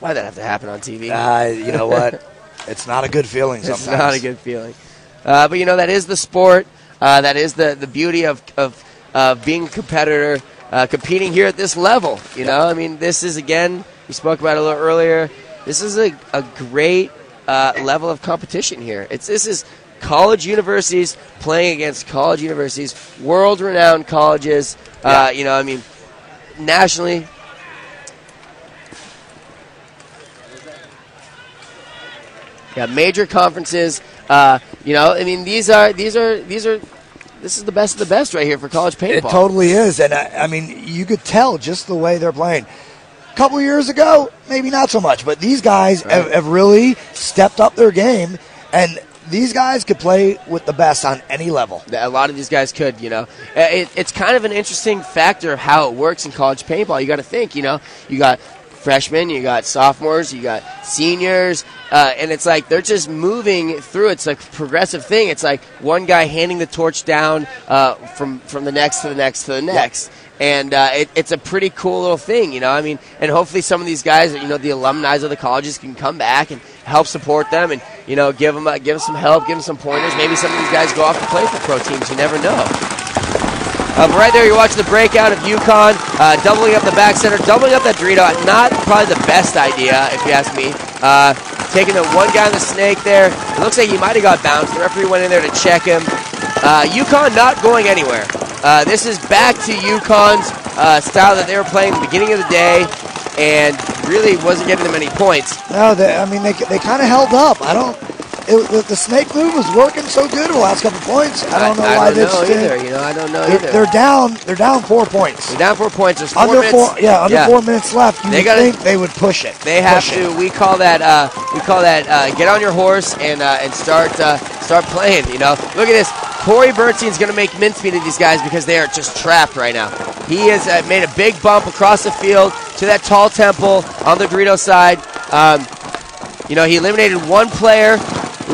why'd that have to happen on TV?" Uh, you know what? it's not a good feeling. Sometimes It's not a good feeling. Uh, but you know that is the sport. Uh, that is the the beauty of of uh, being a competitor, uh, competing here at this level. You know, I mean, this is again. We spoke about it a little earlier. This is a, a great uh, level of competition here. It's this is college universities playing against college universities, world renowned colleges. Uh, you know, I mean, nationally. Yeah, major conferences. Uh, you know, I mean, these are these are these are. This is the best of the best right here for college paintball. It totally is, and I, I mean, you could tell just the way they're playing. A couple years ago, maybe not so much, but these guys have, have really stepped up their game, and these guys could play with the best on any level. A lot of these guys could, you know. Uh, It, it's kind of an interesting factor of how it works in college paintball. You got to think, you know, you got freshmen, you got sophomores, you got seniors, uh, and it's like they're just moving through. It's like a progressive thing. It's like one guy handing the torch down uh, from from the next to the next to the next. And uh, it, it's a pretty cool little thing, you know. I mean, and hopefully some of these guys, you know, the alumni of the colleges can come back and help support them, and you know, give them uh, give them some help, give them some pointers. Maybe some of these guys go off to play for pro teams. You never know. But right there, you're watching the breakout of UConn, uh, doubling up the back center, doubling up that Dorito. Not probably the best idea, if you ask me. Uh, taking the one guy on the snake there. It looks like he might have got bounced. The referee went in there to check him. Uh, UConn not going anywhere. Uh, this is back to UConn's uh, style that they were playing the beginning of the day. and really wasn't getting them any points. No, they, I mean they, they kind of held up. I don't. It, the, snake move was working so good the last couple points. I don't know I, why don't they know either. You know, I don't know They're, either. they're down. They're down four points. They're down four points. There's four Under minutes. four, yeah, under four minutes left. You They would gotta- think they would push it. They have to. it. We call that. Uh, we call that. Uh, get on your horse and uh, and start uh, start playing. You know, look at this. Corey Bernstein's going to make mincemeat of these guys because they are just trapped right now. He has uh, made a big bump across the field to that tall temple on the Dorito side. Um, you know, he eliminated one player.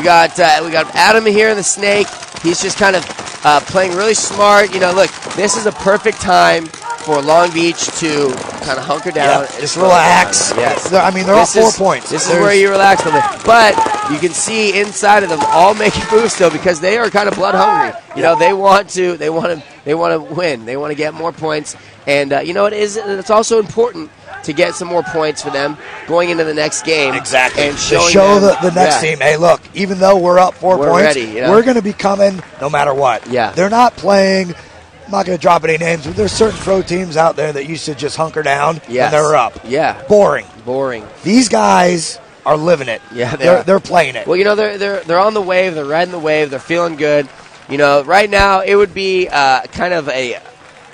We got uh, we got Adam here in the snake. He's just kind of uh, playing really smart. You know, look, this is a perfect time for Long Beach to kind of hunker down. Just relax. down. Yes. I mean, they're This all four is- points. This is where you relax a little bit. But you can see inside of them all making moves still because they are kind of blood hungry. You know, they want to they want to they want to win. They want to get more points. And uh, you know, it is it's also important to get some more points for them going into the next game. Exactly. And to show them- the, the next yeah. team, hey, look, even though we're up 4 We're points, ready, we're going to be coming no matter what. Yeah. They're not playing. I'm not going to drop any names, but there's certain pro teams out there that used to just hunker down Yes. when they're up. Yeah. Boring. Boring. These guys are living it. Yeah, they they're, are. they're playing it. Well, you know, they're they're they're on the wave. They're riding the wave. They're feeling good. You know, right now it would be uh, kind of a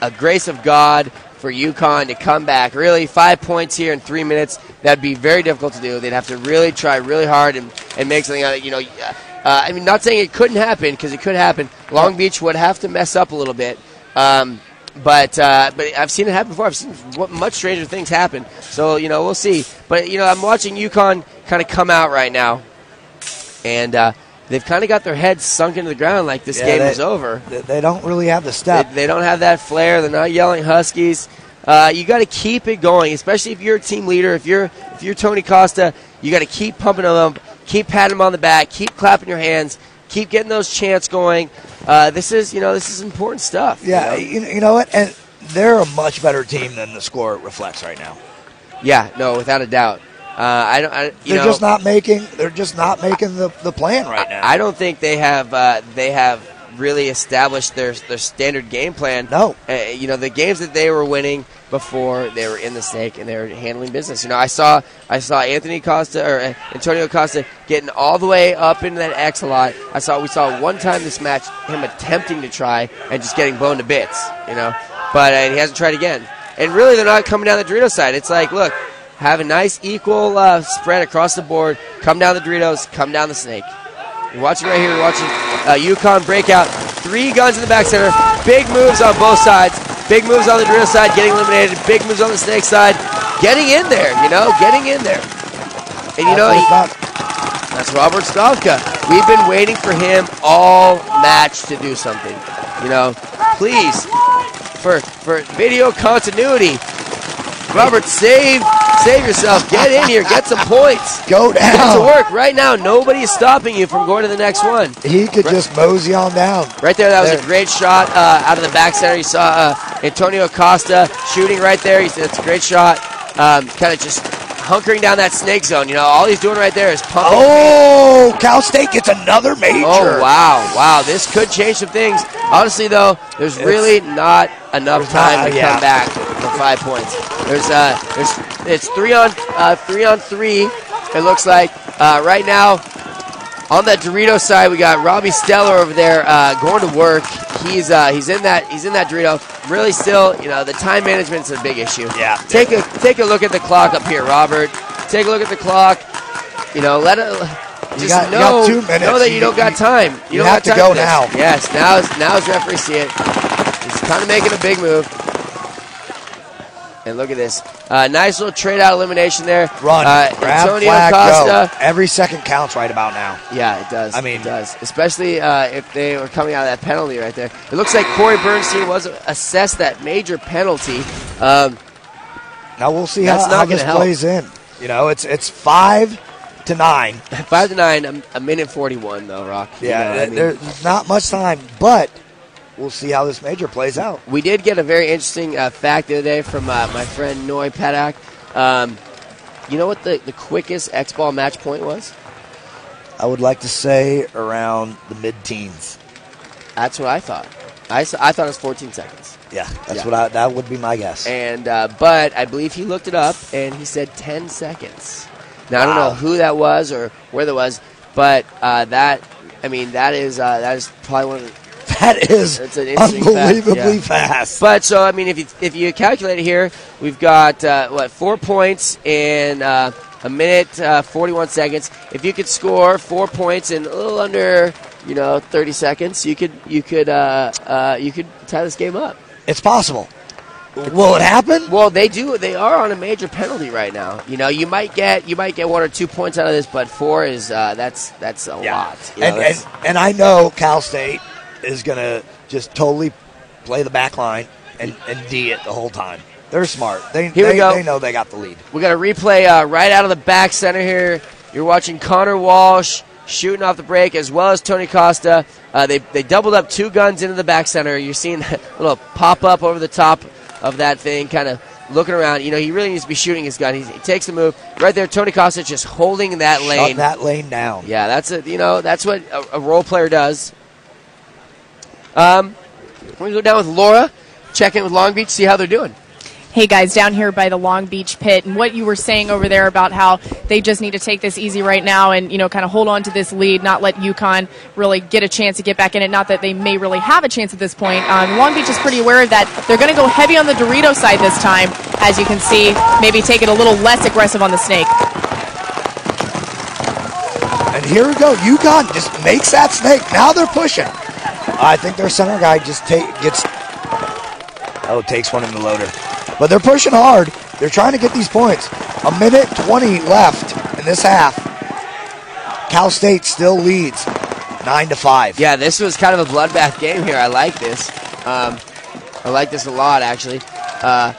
a grace of God for UConn to come back. Really, five points here in three minutes. That'd be very difficult to do. They'd have to really try really hard and, and make something out of it. You know, uh, I mean, not saying it couldn't happen because it could happen. Long Beach would have to mess up a little bit. Um, but uh, but I've seen it happen before. I've seen much stranger things happen. So you know we'll see. But you know I'm watching UConn kind of come out right now, and uh, they've kind of got their heads sunk into the ground like this Yeah, game they- is over. They, they don't really have the They, step. they don't have that flair. They're not yelling Huskies. Uh, you got to keep it going, especially if you're a team leader. If you're if you're Tony Costa, you got to keep pumping them keep patting them on the back, keep clapping your hands, keep getting those chants going. Uh, this is you know this is important stuff. you yeah, know? you, you know what? And they're a much better team than the score reflects right now. yeah, no, without a doubt. Uh, I don't. I, They're know, just not making. They're just not making the, the plan right now. I don't think they have uh, they have really established their their standard game plan. No. Uh, you know the games that they were winning before they were in the snake and they were handling business. You know, I saw I saw Anthony Costa or uh, Antonio Costa getting all the way up into that X a lot. I saw we saw one time this match him attempting to try and just getting blown to bits. You know, but uh, he hasn't tried again. And really, they're not coming down the Dorito side. It's like, look, have a nice equal uh, spread across the board. Come down the Doritos. Come down the snake. You're watching right here. You're watching uh, UConn breakout. Three guns in the back center. Big moves on both sides. Big moves on the drill side, getting eliminated. Big moves on the snake side, getting in there. You know, getting in there. And you know, he, that's Robert Stofka. We've been waiting for him all match to do something. You know, please, for for video continuity, Robert, save save yourself. Get in here. Get some points. Go down. Get to work right now. Nobody is stopping you from going to the next one. He could just mosey on down. Right there, that was There. a great shot uh, out of the back center. You saw uh, Antonio Costa shooting right there. He said it's a great shot. Um, kind of just hunkering down that snake zone. You know, all he's doing right there is pumping. Oh, Cal State gets another major. Oh wow, wow! This could change some things. Honestly, though, there's It's- really not enough time not- to yeah. come back for five points. There's uh, there's it's three on uh, three on three. It looks like uh, right now on that Dorito side, we got Robbie Stellar over there uh, going to work. He's uh, he's in that he's in that Dorito. Really, still, you know, the time management's a big issue. Yeah. Take a take a look at the clock up here, Robert. Take a look at the clock. You know, let it. Just got- you know, got two minutes. know that you, You- don't got time. You, you don't have got to go now. Yes, now is now is referee see it. He's kind of making a big move. And look at this. Uh, nice little trade out elimination there. Run. Uh, Grab Antonio flag, Costa. go. Every second counts right about now. Yeah, it does. I mean- it does. Especially uh, if they were coming out of that penalty right there. It looks like Corey Bernstein was assessed that major penalty. Um, Now we'll see how, how this help. plays in. You know, it's it's five to nine. five to nine, a, a minute forty-one though. Rock. You Yeah, know, I mean- there's not much time, but we'll see how this major plays out. We did get a very interesting uh, fact the other day from uh, my friend Noy Padak. Um, you know what the, the quickest X ball match point was? I would like to say around the mid-teens. That's what I thought. I, I thought it was 14 seconds. Yeah, that's Yeah. what I. That would be my guess. And uh, but I believe he looked it up and he said 10 seconds. Now I don't know who that was or where that was, but uh, that I mean that is uh, that is probably one of the that is That's an interesting fact, unbelievably yeah. fast. But so I mean, if you if you calculate it here, we've got uh, what four points in uh, a minute uh, forty one seconds. If you could score four points in a little under you know thirty seconds, you could you could uh, uh, you could tie this game up. It's possible. Will it happen? Well, they do. They are on a major penalty right now. You know, you might get you might get one or two points out of this, but four is uh, that's that's a lot. You know, and, that's- and and I know Cal State is going to just totally play the back line and, and D it the whole time. They're smart. They, Here we go. they know they got the lead. We got a replay uh, right out of the back center here. You're watching Connor Walsh shooting off the break as well as Tony Costa. Uh, they, they doubled up two guns into the back center. You're seeing that little pop up over the top of that thing, kind of looking around. You know, he really needs to be shooting his gun. He, he takes the move right there. Tony Costa just holding that Shut lane. that lane down. Yeah, that's a you know that's what a, a role player does. Um, we're gonna go down with Laura, check in with Long Beach, see how they're doing. Hey guys, down here by the Long Beach pit, and what you were saying over there about how they just need to take this easy right now and you know kind of hold on to this lead, not let UConn really get a chance to get back in it. Not that they may really have a chance at this point. Um, Long Beach is pretty aware of that. They're going to go heavy on the Dorito side this time, as you can see. Maybe take it a little less aggressive on the snake. And here we go. UConn just makes that snake. Now they're pushing. I think their center guy just take, gets. Oh, takes one in the loader. But they're pushing hard. They're trying to get these points. A minute 20 left in this half. Cal State still leads 9 to 5. Yeah, this was kind of a bloodbath game here. I like this. Um, I like this a lot, actually. Uh,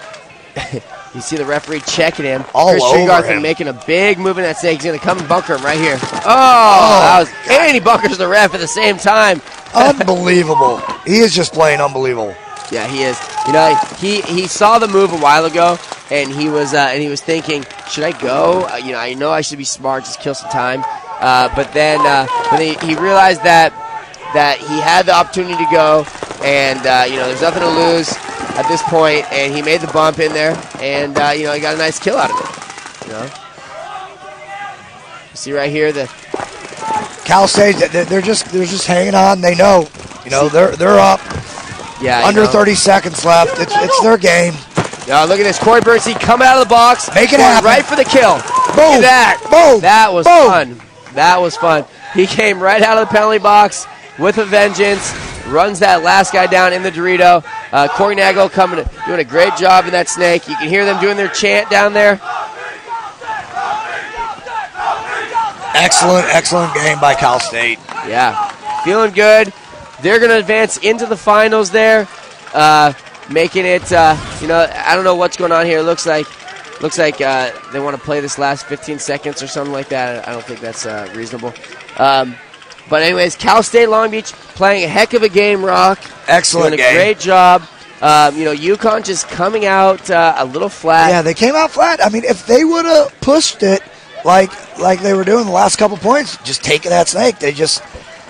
you see the referee checking him. All Chris Tregarthen making a big move in that snake. He's going to come and bunker him right here. Oh, that was, and he bunkers the ref at the same time. Unbelievable. he is just playing unbelievable. Yeah, he is. You know, he he saw the move a while ago, and he was uh, and he was thinking, should I go? Uh, you know, I know I should be smart, just kill some time. Uh, but then, uh, but he, he realized that that he had the opportunity to go, and uh, you know, there's nothing to lose at this point, and he made the bump in there, and uh, you know, he got a nice kill out of it. You know, see right here the Cal State, they- they're just they're just hanging on. They know, you know, they're they're up. yeah Under know. 30 seconds left. It's it's their game. Yeah, look at this. Corey Bernstein coming out of the box. Make it happen. Right for the kill. Boom. Look at that. Boom. That was Boom. fun. That was fun. He came right out of the penalty box with a vengeance. Runs that last guy down in the Dorito. Uh, Corey Nagel coming, doing a great job in that snake. You can hear them doing their chant down there. Excellent, excellent game by Cal State. Yeah, feeling good. They're going to advance into the finals there, uh, making it. Uh, you know, I don't know what's going on here. It looks like, looks like uh, they want to play this last 15 seconds or something like that. I don't think that's uh, reasonable. Um, but anyways, Cal State Long Beach playing a heck of a game. Rock, Excellent doing a game. great job. Um, you know, UConn just coming out uh, a little flat. Yeah, they came out flat. I mean, if they would have pushed it like like they were doing the last couple points, just taking that snake, they just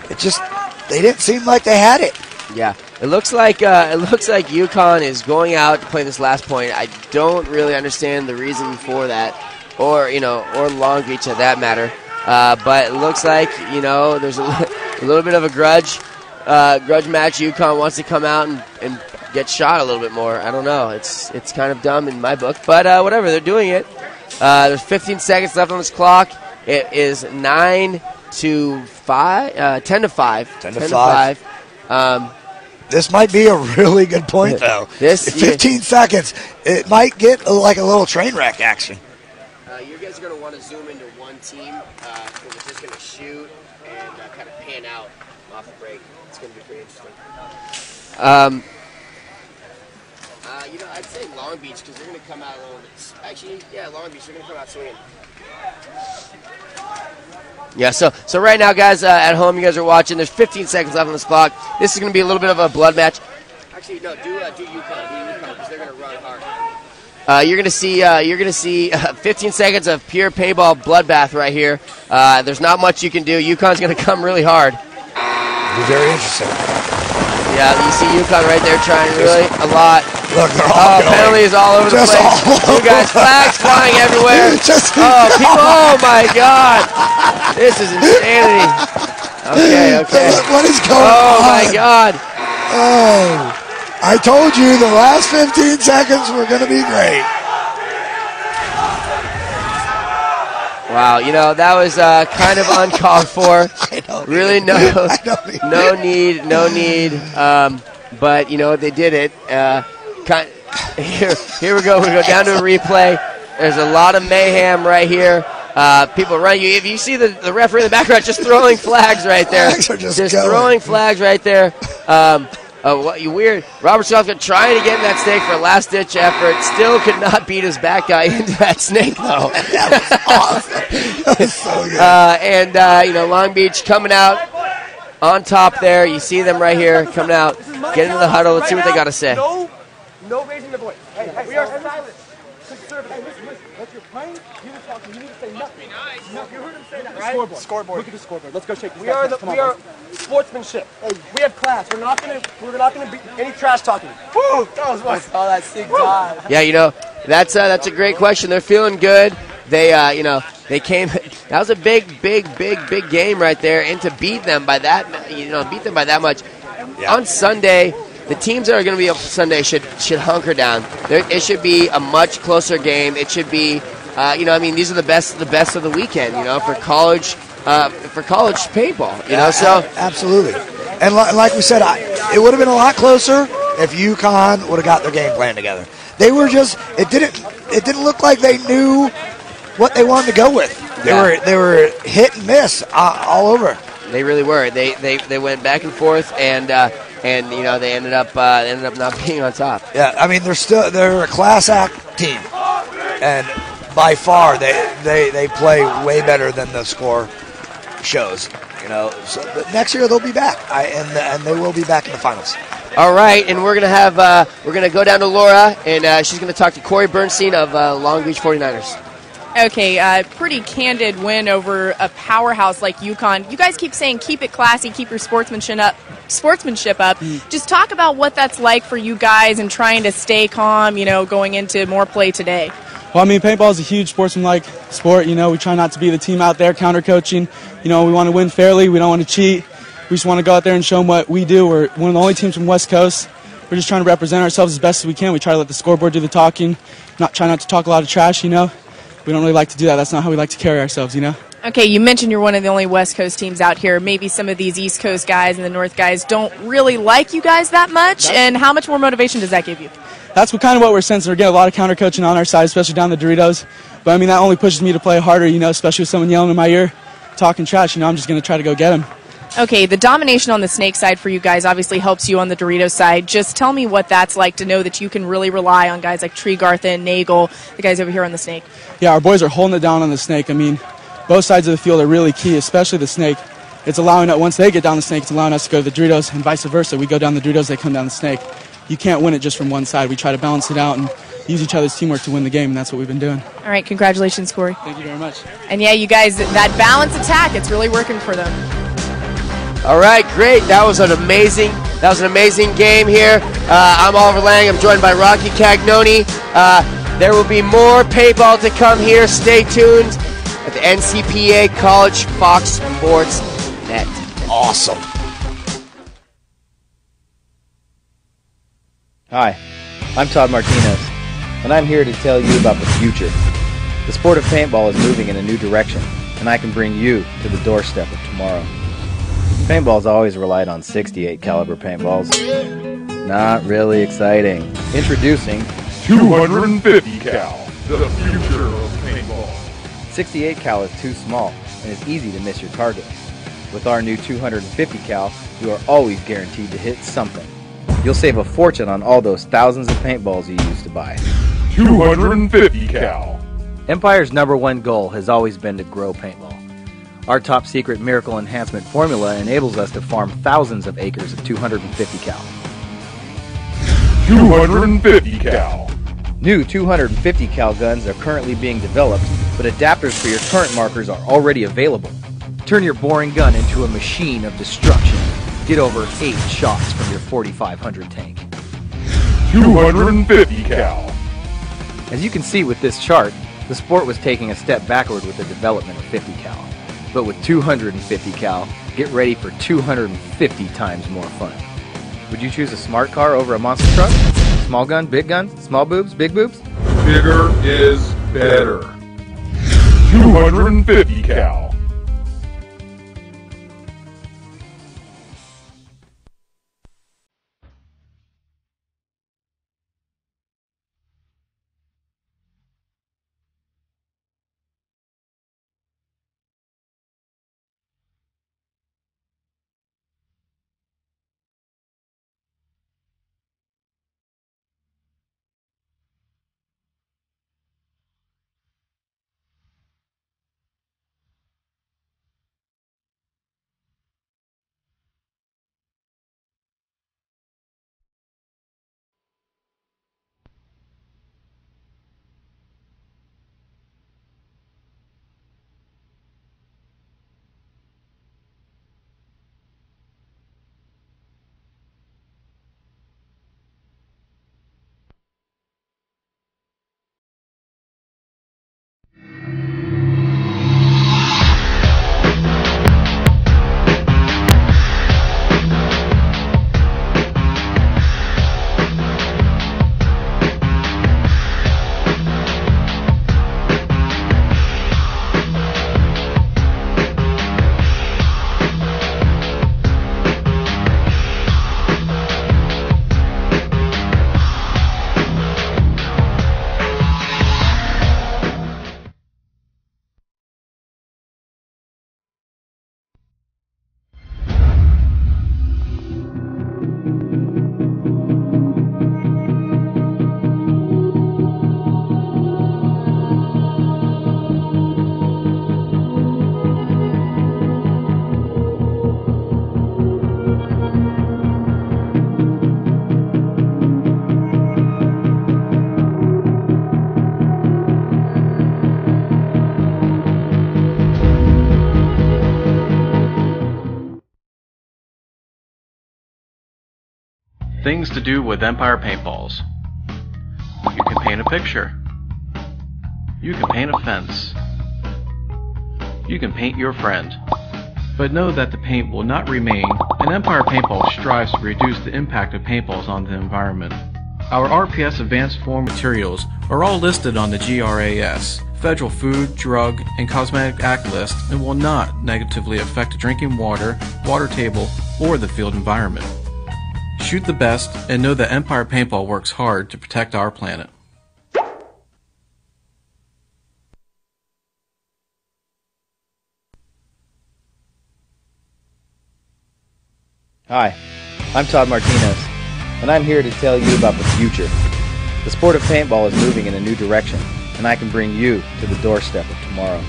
it just they didn't seem like they had it. Yeah, it looks like uh, it looks like UConn is going out to play this last point. I don't really understand the reason for that, or you know, or Long Beach at that matter. Uh, but it looks like you know there's a, li- a little bit of a grudge, uh, grudge match. UConn wants to come out and, and get shot a little bit more. I don't know. It's it's kind of dumb in my book, but uh, whatever. They're doing it. Uh, there's 15 seconds left on this clock. It is nine to five, uh, ten to five, 10 to five. five. Um, This might be a really good point though. This- 15 seconds, it might get uh, like a little train wreck action. Uh, you guys are going to want to zoom into one team uh, because we're just going to shoot and uh, kind of pan out off the break. It's going to be pretty interesting. Um, uh, you know, I'd say Long Beach because they're going to come out a little bit. Actually, yeah, Long Beach, they're going to come out swinging. Yeah, so so right now, guys, uh, at home, you guys are watching. There's 15 seconds left on this clock. This is going to be a little bit of a blood match. Actually, no, do uh, do UConn, do UConn because they're going to run hard. Uh, you're gonna see uh, you're gonna see uh, 15 seconds of pure paintball bloodbath right here. Uh, there's not much you can do. UConn's gonna come really hard. Be very interesting. Yeah, you see UConn right there trying really a lot. Look, they're all Oh, penalties all over the place. all You guys, flags flying everywhere. Just- oh, people! Oh my God! This is insanity. Okay, okay. What is going Oh on? my God! Oh, I told you the last 15 seconds were going to be great. Wow, you know that was uh, kind of uncalled for. don't Really, no, no need, no need. Um, but you know they did it. Uh, kind, here, here we go. We go down to a replay. There's a lot of mayhem right here. Uh, people run you. If you see the, the referee in the background, just throwing flags right there. Flags are just going. throwing flags right there. Um, uh, what you weird? Robert Southgate trying to get in that snake for a last ditch effort. Still could not beat his back guy into that snake though. That was awesome. That was so good. Uh, and uh, you know Long Beach coming out on top there. You see them right here coming out. Get into the huddle. Let's see what they got to say. No, no raising the voice. Hey, hey, we are silent. Conservative. Hey, listen, listen. If you're playing, you need to talk. You need to say nothing. No, you heard him say that, right? Scoreboard. Scoreboard. Look at the scoreboard. Let's go shake. We are the. We are sportsmanship. Hey, we have class. We're not gonna. We're not gonna be any trash talking. Woo! That was one. Oh, that sick time. Yeah, you know that's uh, that's a great question. They're feeling good. They uh, you know they came. That was a big, big, big, big game right there, and to beat them by that you know beat them by that much on Sunday. The teams that are going to be up Sunday should should hunker down. There, it should be a much closer game. It should be, uh, you know, I mean, these are the best the best of the weekend. You know, for college uh, for college paintball. You know, so Absolutely. And li- like we said, I, it would have been a lot closer if UConn would have got their game plan together. They were just it didn't it didn't look like they knew what they wanted to go with. They Yeah. were they were hit and miss uh, all over. They really were. They they, they went back and forth, and uh, and you know they ended up uh, ended up not being on top. Yeah, I mean they're still they're a class act team, and by far they they, they play way better than the score shows. You know, so but next year they'll be back, I, and and they will be back in the finals. All right, and we're gonna have uh, we're gonna go down to Laura, and uh, she's gonna talk to Corey Bernstein of uh, Long Beach 49ers. Okay, uh, pretty candid win over a powerhouse like UConn. You guys keep saying keep it classy, keep your sportsmanship up. Sportsmanship up. Just talk about what that's like for you guys and trying to stay calm. You know, going into more play today. Well, I mean, paintball is a huge sportsmanlike sport. You know, we try not to be the team out there counter coaching. You know, we want to win fairly. We don't want to cheat. We just want to go out there and show them what we do. We're one of the only teams from West Coast. We're just trying to represent ourselves as best as we can. We try to let the scoreboard do the talking. Not try not to talk a lot of trash. You know, we don't really like to do that. That's not how we like to carry ourselves. You know. Okay, you mentioned you're one of the only West Coast teams out here. Maybe some of these East Coast guys and the North guys don't really like you guys that much. and how much more motivation does that give you? that's what kind of what we're sensing. We're getting a lot of counter coaching on our side, especially down the Doritos. But I mean, that only pushes me to play harder, you know, especially with someone yelling in my ear, talking trash. You know, I'm just going to try to go get him. Okay, the domination on the snake side for you guys obviously helps you on the Doritos side. Just tell me what that's like to know that you can really rely on guys like Tregarthen, Nagel, the guys over here on the snake. Yeah, our boys are holding it down on the snake. I mean, both sides of the field are really key, especially the snake. It's allowing us, once they get down the snake, it's allowing us to go to the Doritos and vice versa. We go down the Doritos, they come down the snake. You can't win it just from one side. We try to balance it out and use each other's teamwork to win the game, and that's what we've been doing. All right, congratulations, Corey. Thank you very much. And yeah, you guys, that balance attack, it's really working for them. All right, great. That was an amazing. That was an amazing game here. Uh, I'm Oliver Lang. I'm joined by Rocky Cagnoni. Uh, there will be more paintball to come here. Stay tuned at the NCPA College Fox Sports Net. Awesome. Hi, I'm Todd Martinez, and I'm here to tell you about the future. The sport of paintball is moving in a new direction, and I can bring you to the doorstep of tomorrow. Paintball's always relied on 68 caliber paintballs. Not really exciting. Introducing 250 cal, the future of paintball. 68 cal is too small and it's easy to miss your target. With our new 250 cal, you are always guaranteed to hit something. You'll save a fortune on all those thousands of paintballs you used to buy. 250 cal. Empire's number one goal has always been to grow paintball. Our top secret miracle enhancement formula enables us to farm thousands of acres of 250 cal. 250 cal. New 250 cal guns are currently being developed, but adapters for your current markers are already available. Turn your boring gun into a machine of destruction. get over eight shots from your 4500 tank. 250 cal. As you can see with this chart, the sport was taking a step backward with the development of 50 cal. But with 250 cal, get ready for 250 times more fun. Would you choose a smart car over a monster truck? Small gun, big gun, small boobs, big boobs? Bigger is better. 250 cal. Things to do with Empire paintballs. You can paint a picture. You can paint a fence. You can paint your friend. But know that the paint will not remain, and Empire Paintball strives to reduce the impact of paintballs on the environment. Our RPS Advanced Form materials are all listed on the GRAS, Federal Food, Drug, and Cosmetic Act list and will not negatively affect drinking water, water table, or the field environment. Shoot the best and know that Empire Paintball works hard to protect our planet. Hi, I'm Todd Martinez, and I'm here to tell you about the future. The sport of paintball is moving in a new direction, and I can bring you to the doorstep of tomorrow.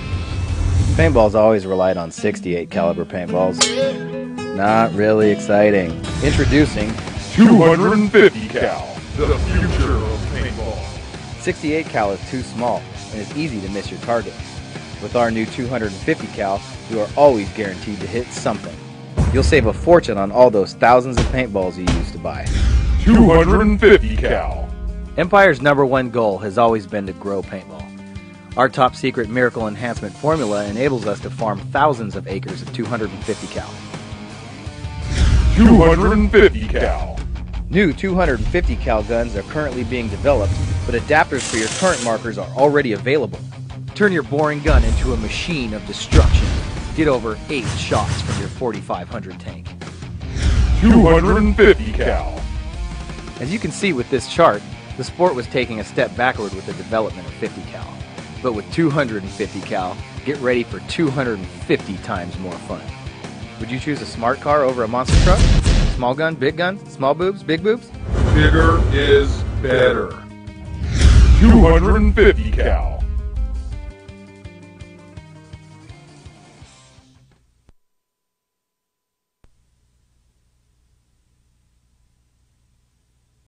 Paintball's always relied on 68 caliber paintballs. Not really exciting. Introducing 250 cal. The future of paintball. 68 cal is too small and it's easy to miss your target. With our new 250 cal, you are always guaranteed to hit something. You'll save a fortune on all those thousands of paintballs you used to buy. 250 cal. Empire's number one goal has always been to grow paintball. Our top secret miracle enhancement formula enables us to farm thousands of acres of 250 cal. 250 cal. New 250 cal guns are currently being developed, but adapters for your current markers are already available. Turn your boring gun into a machine of destruction. Get over 8 shots from your 4500 tank. 250 cal. As you can see with this chart, the sport was taking a step backward with the development of 50 cal. But with 250 cal, get ready for 250 times more fun. Would you choose a smart car over a monster truck? Small gun, big gun, small boobs, big boobs? Bigger is better. 250 cal.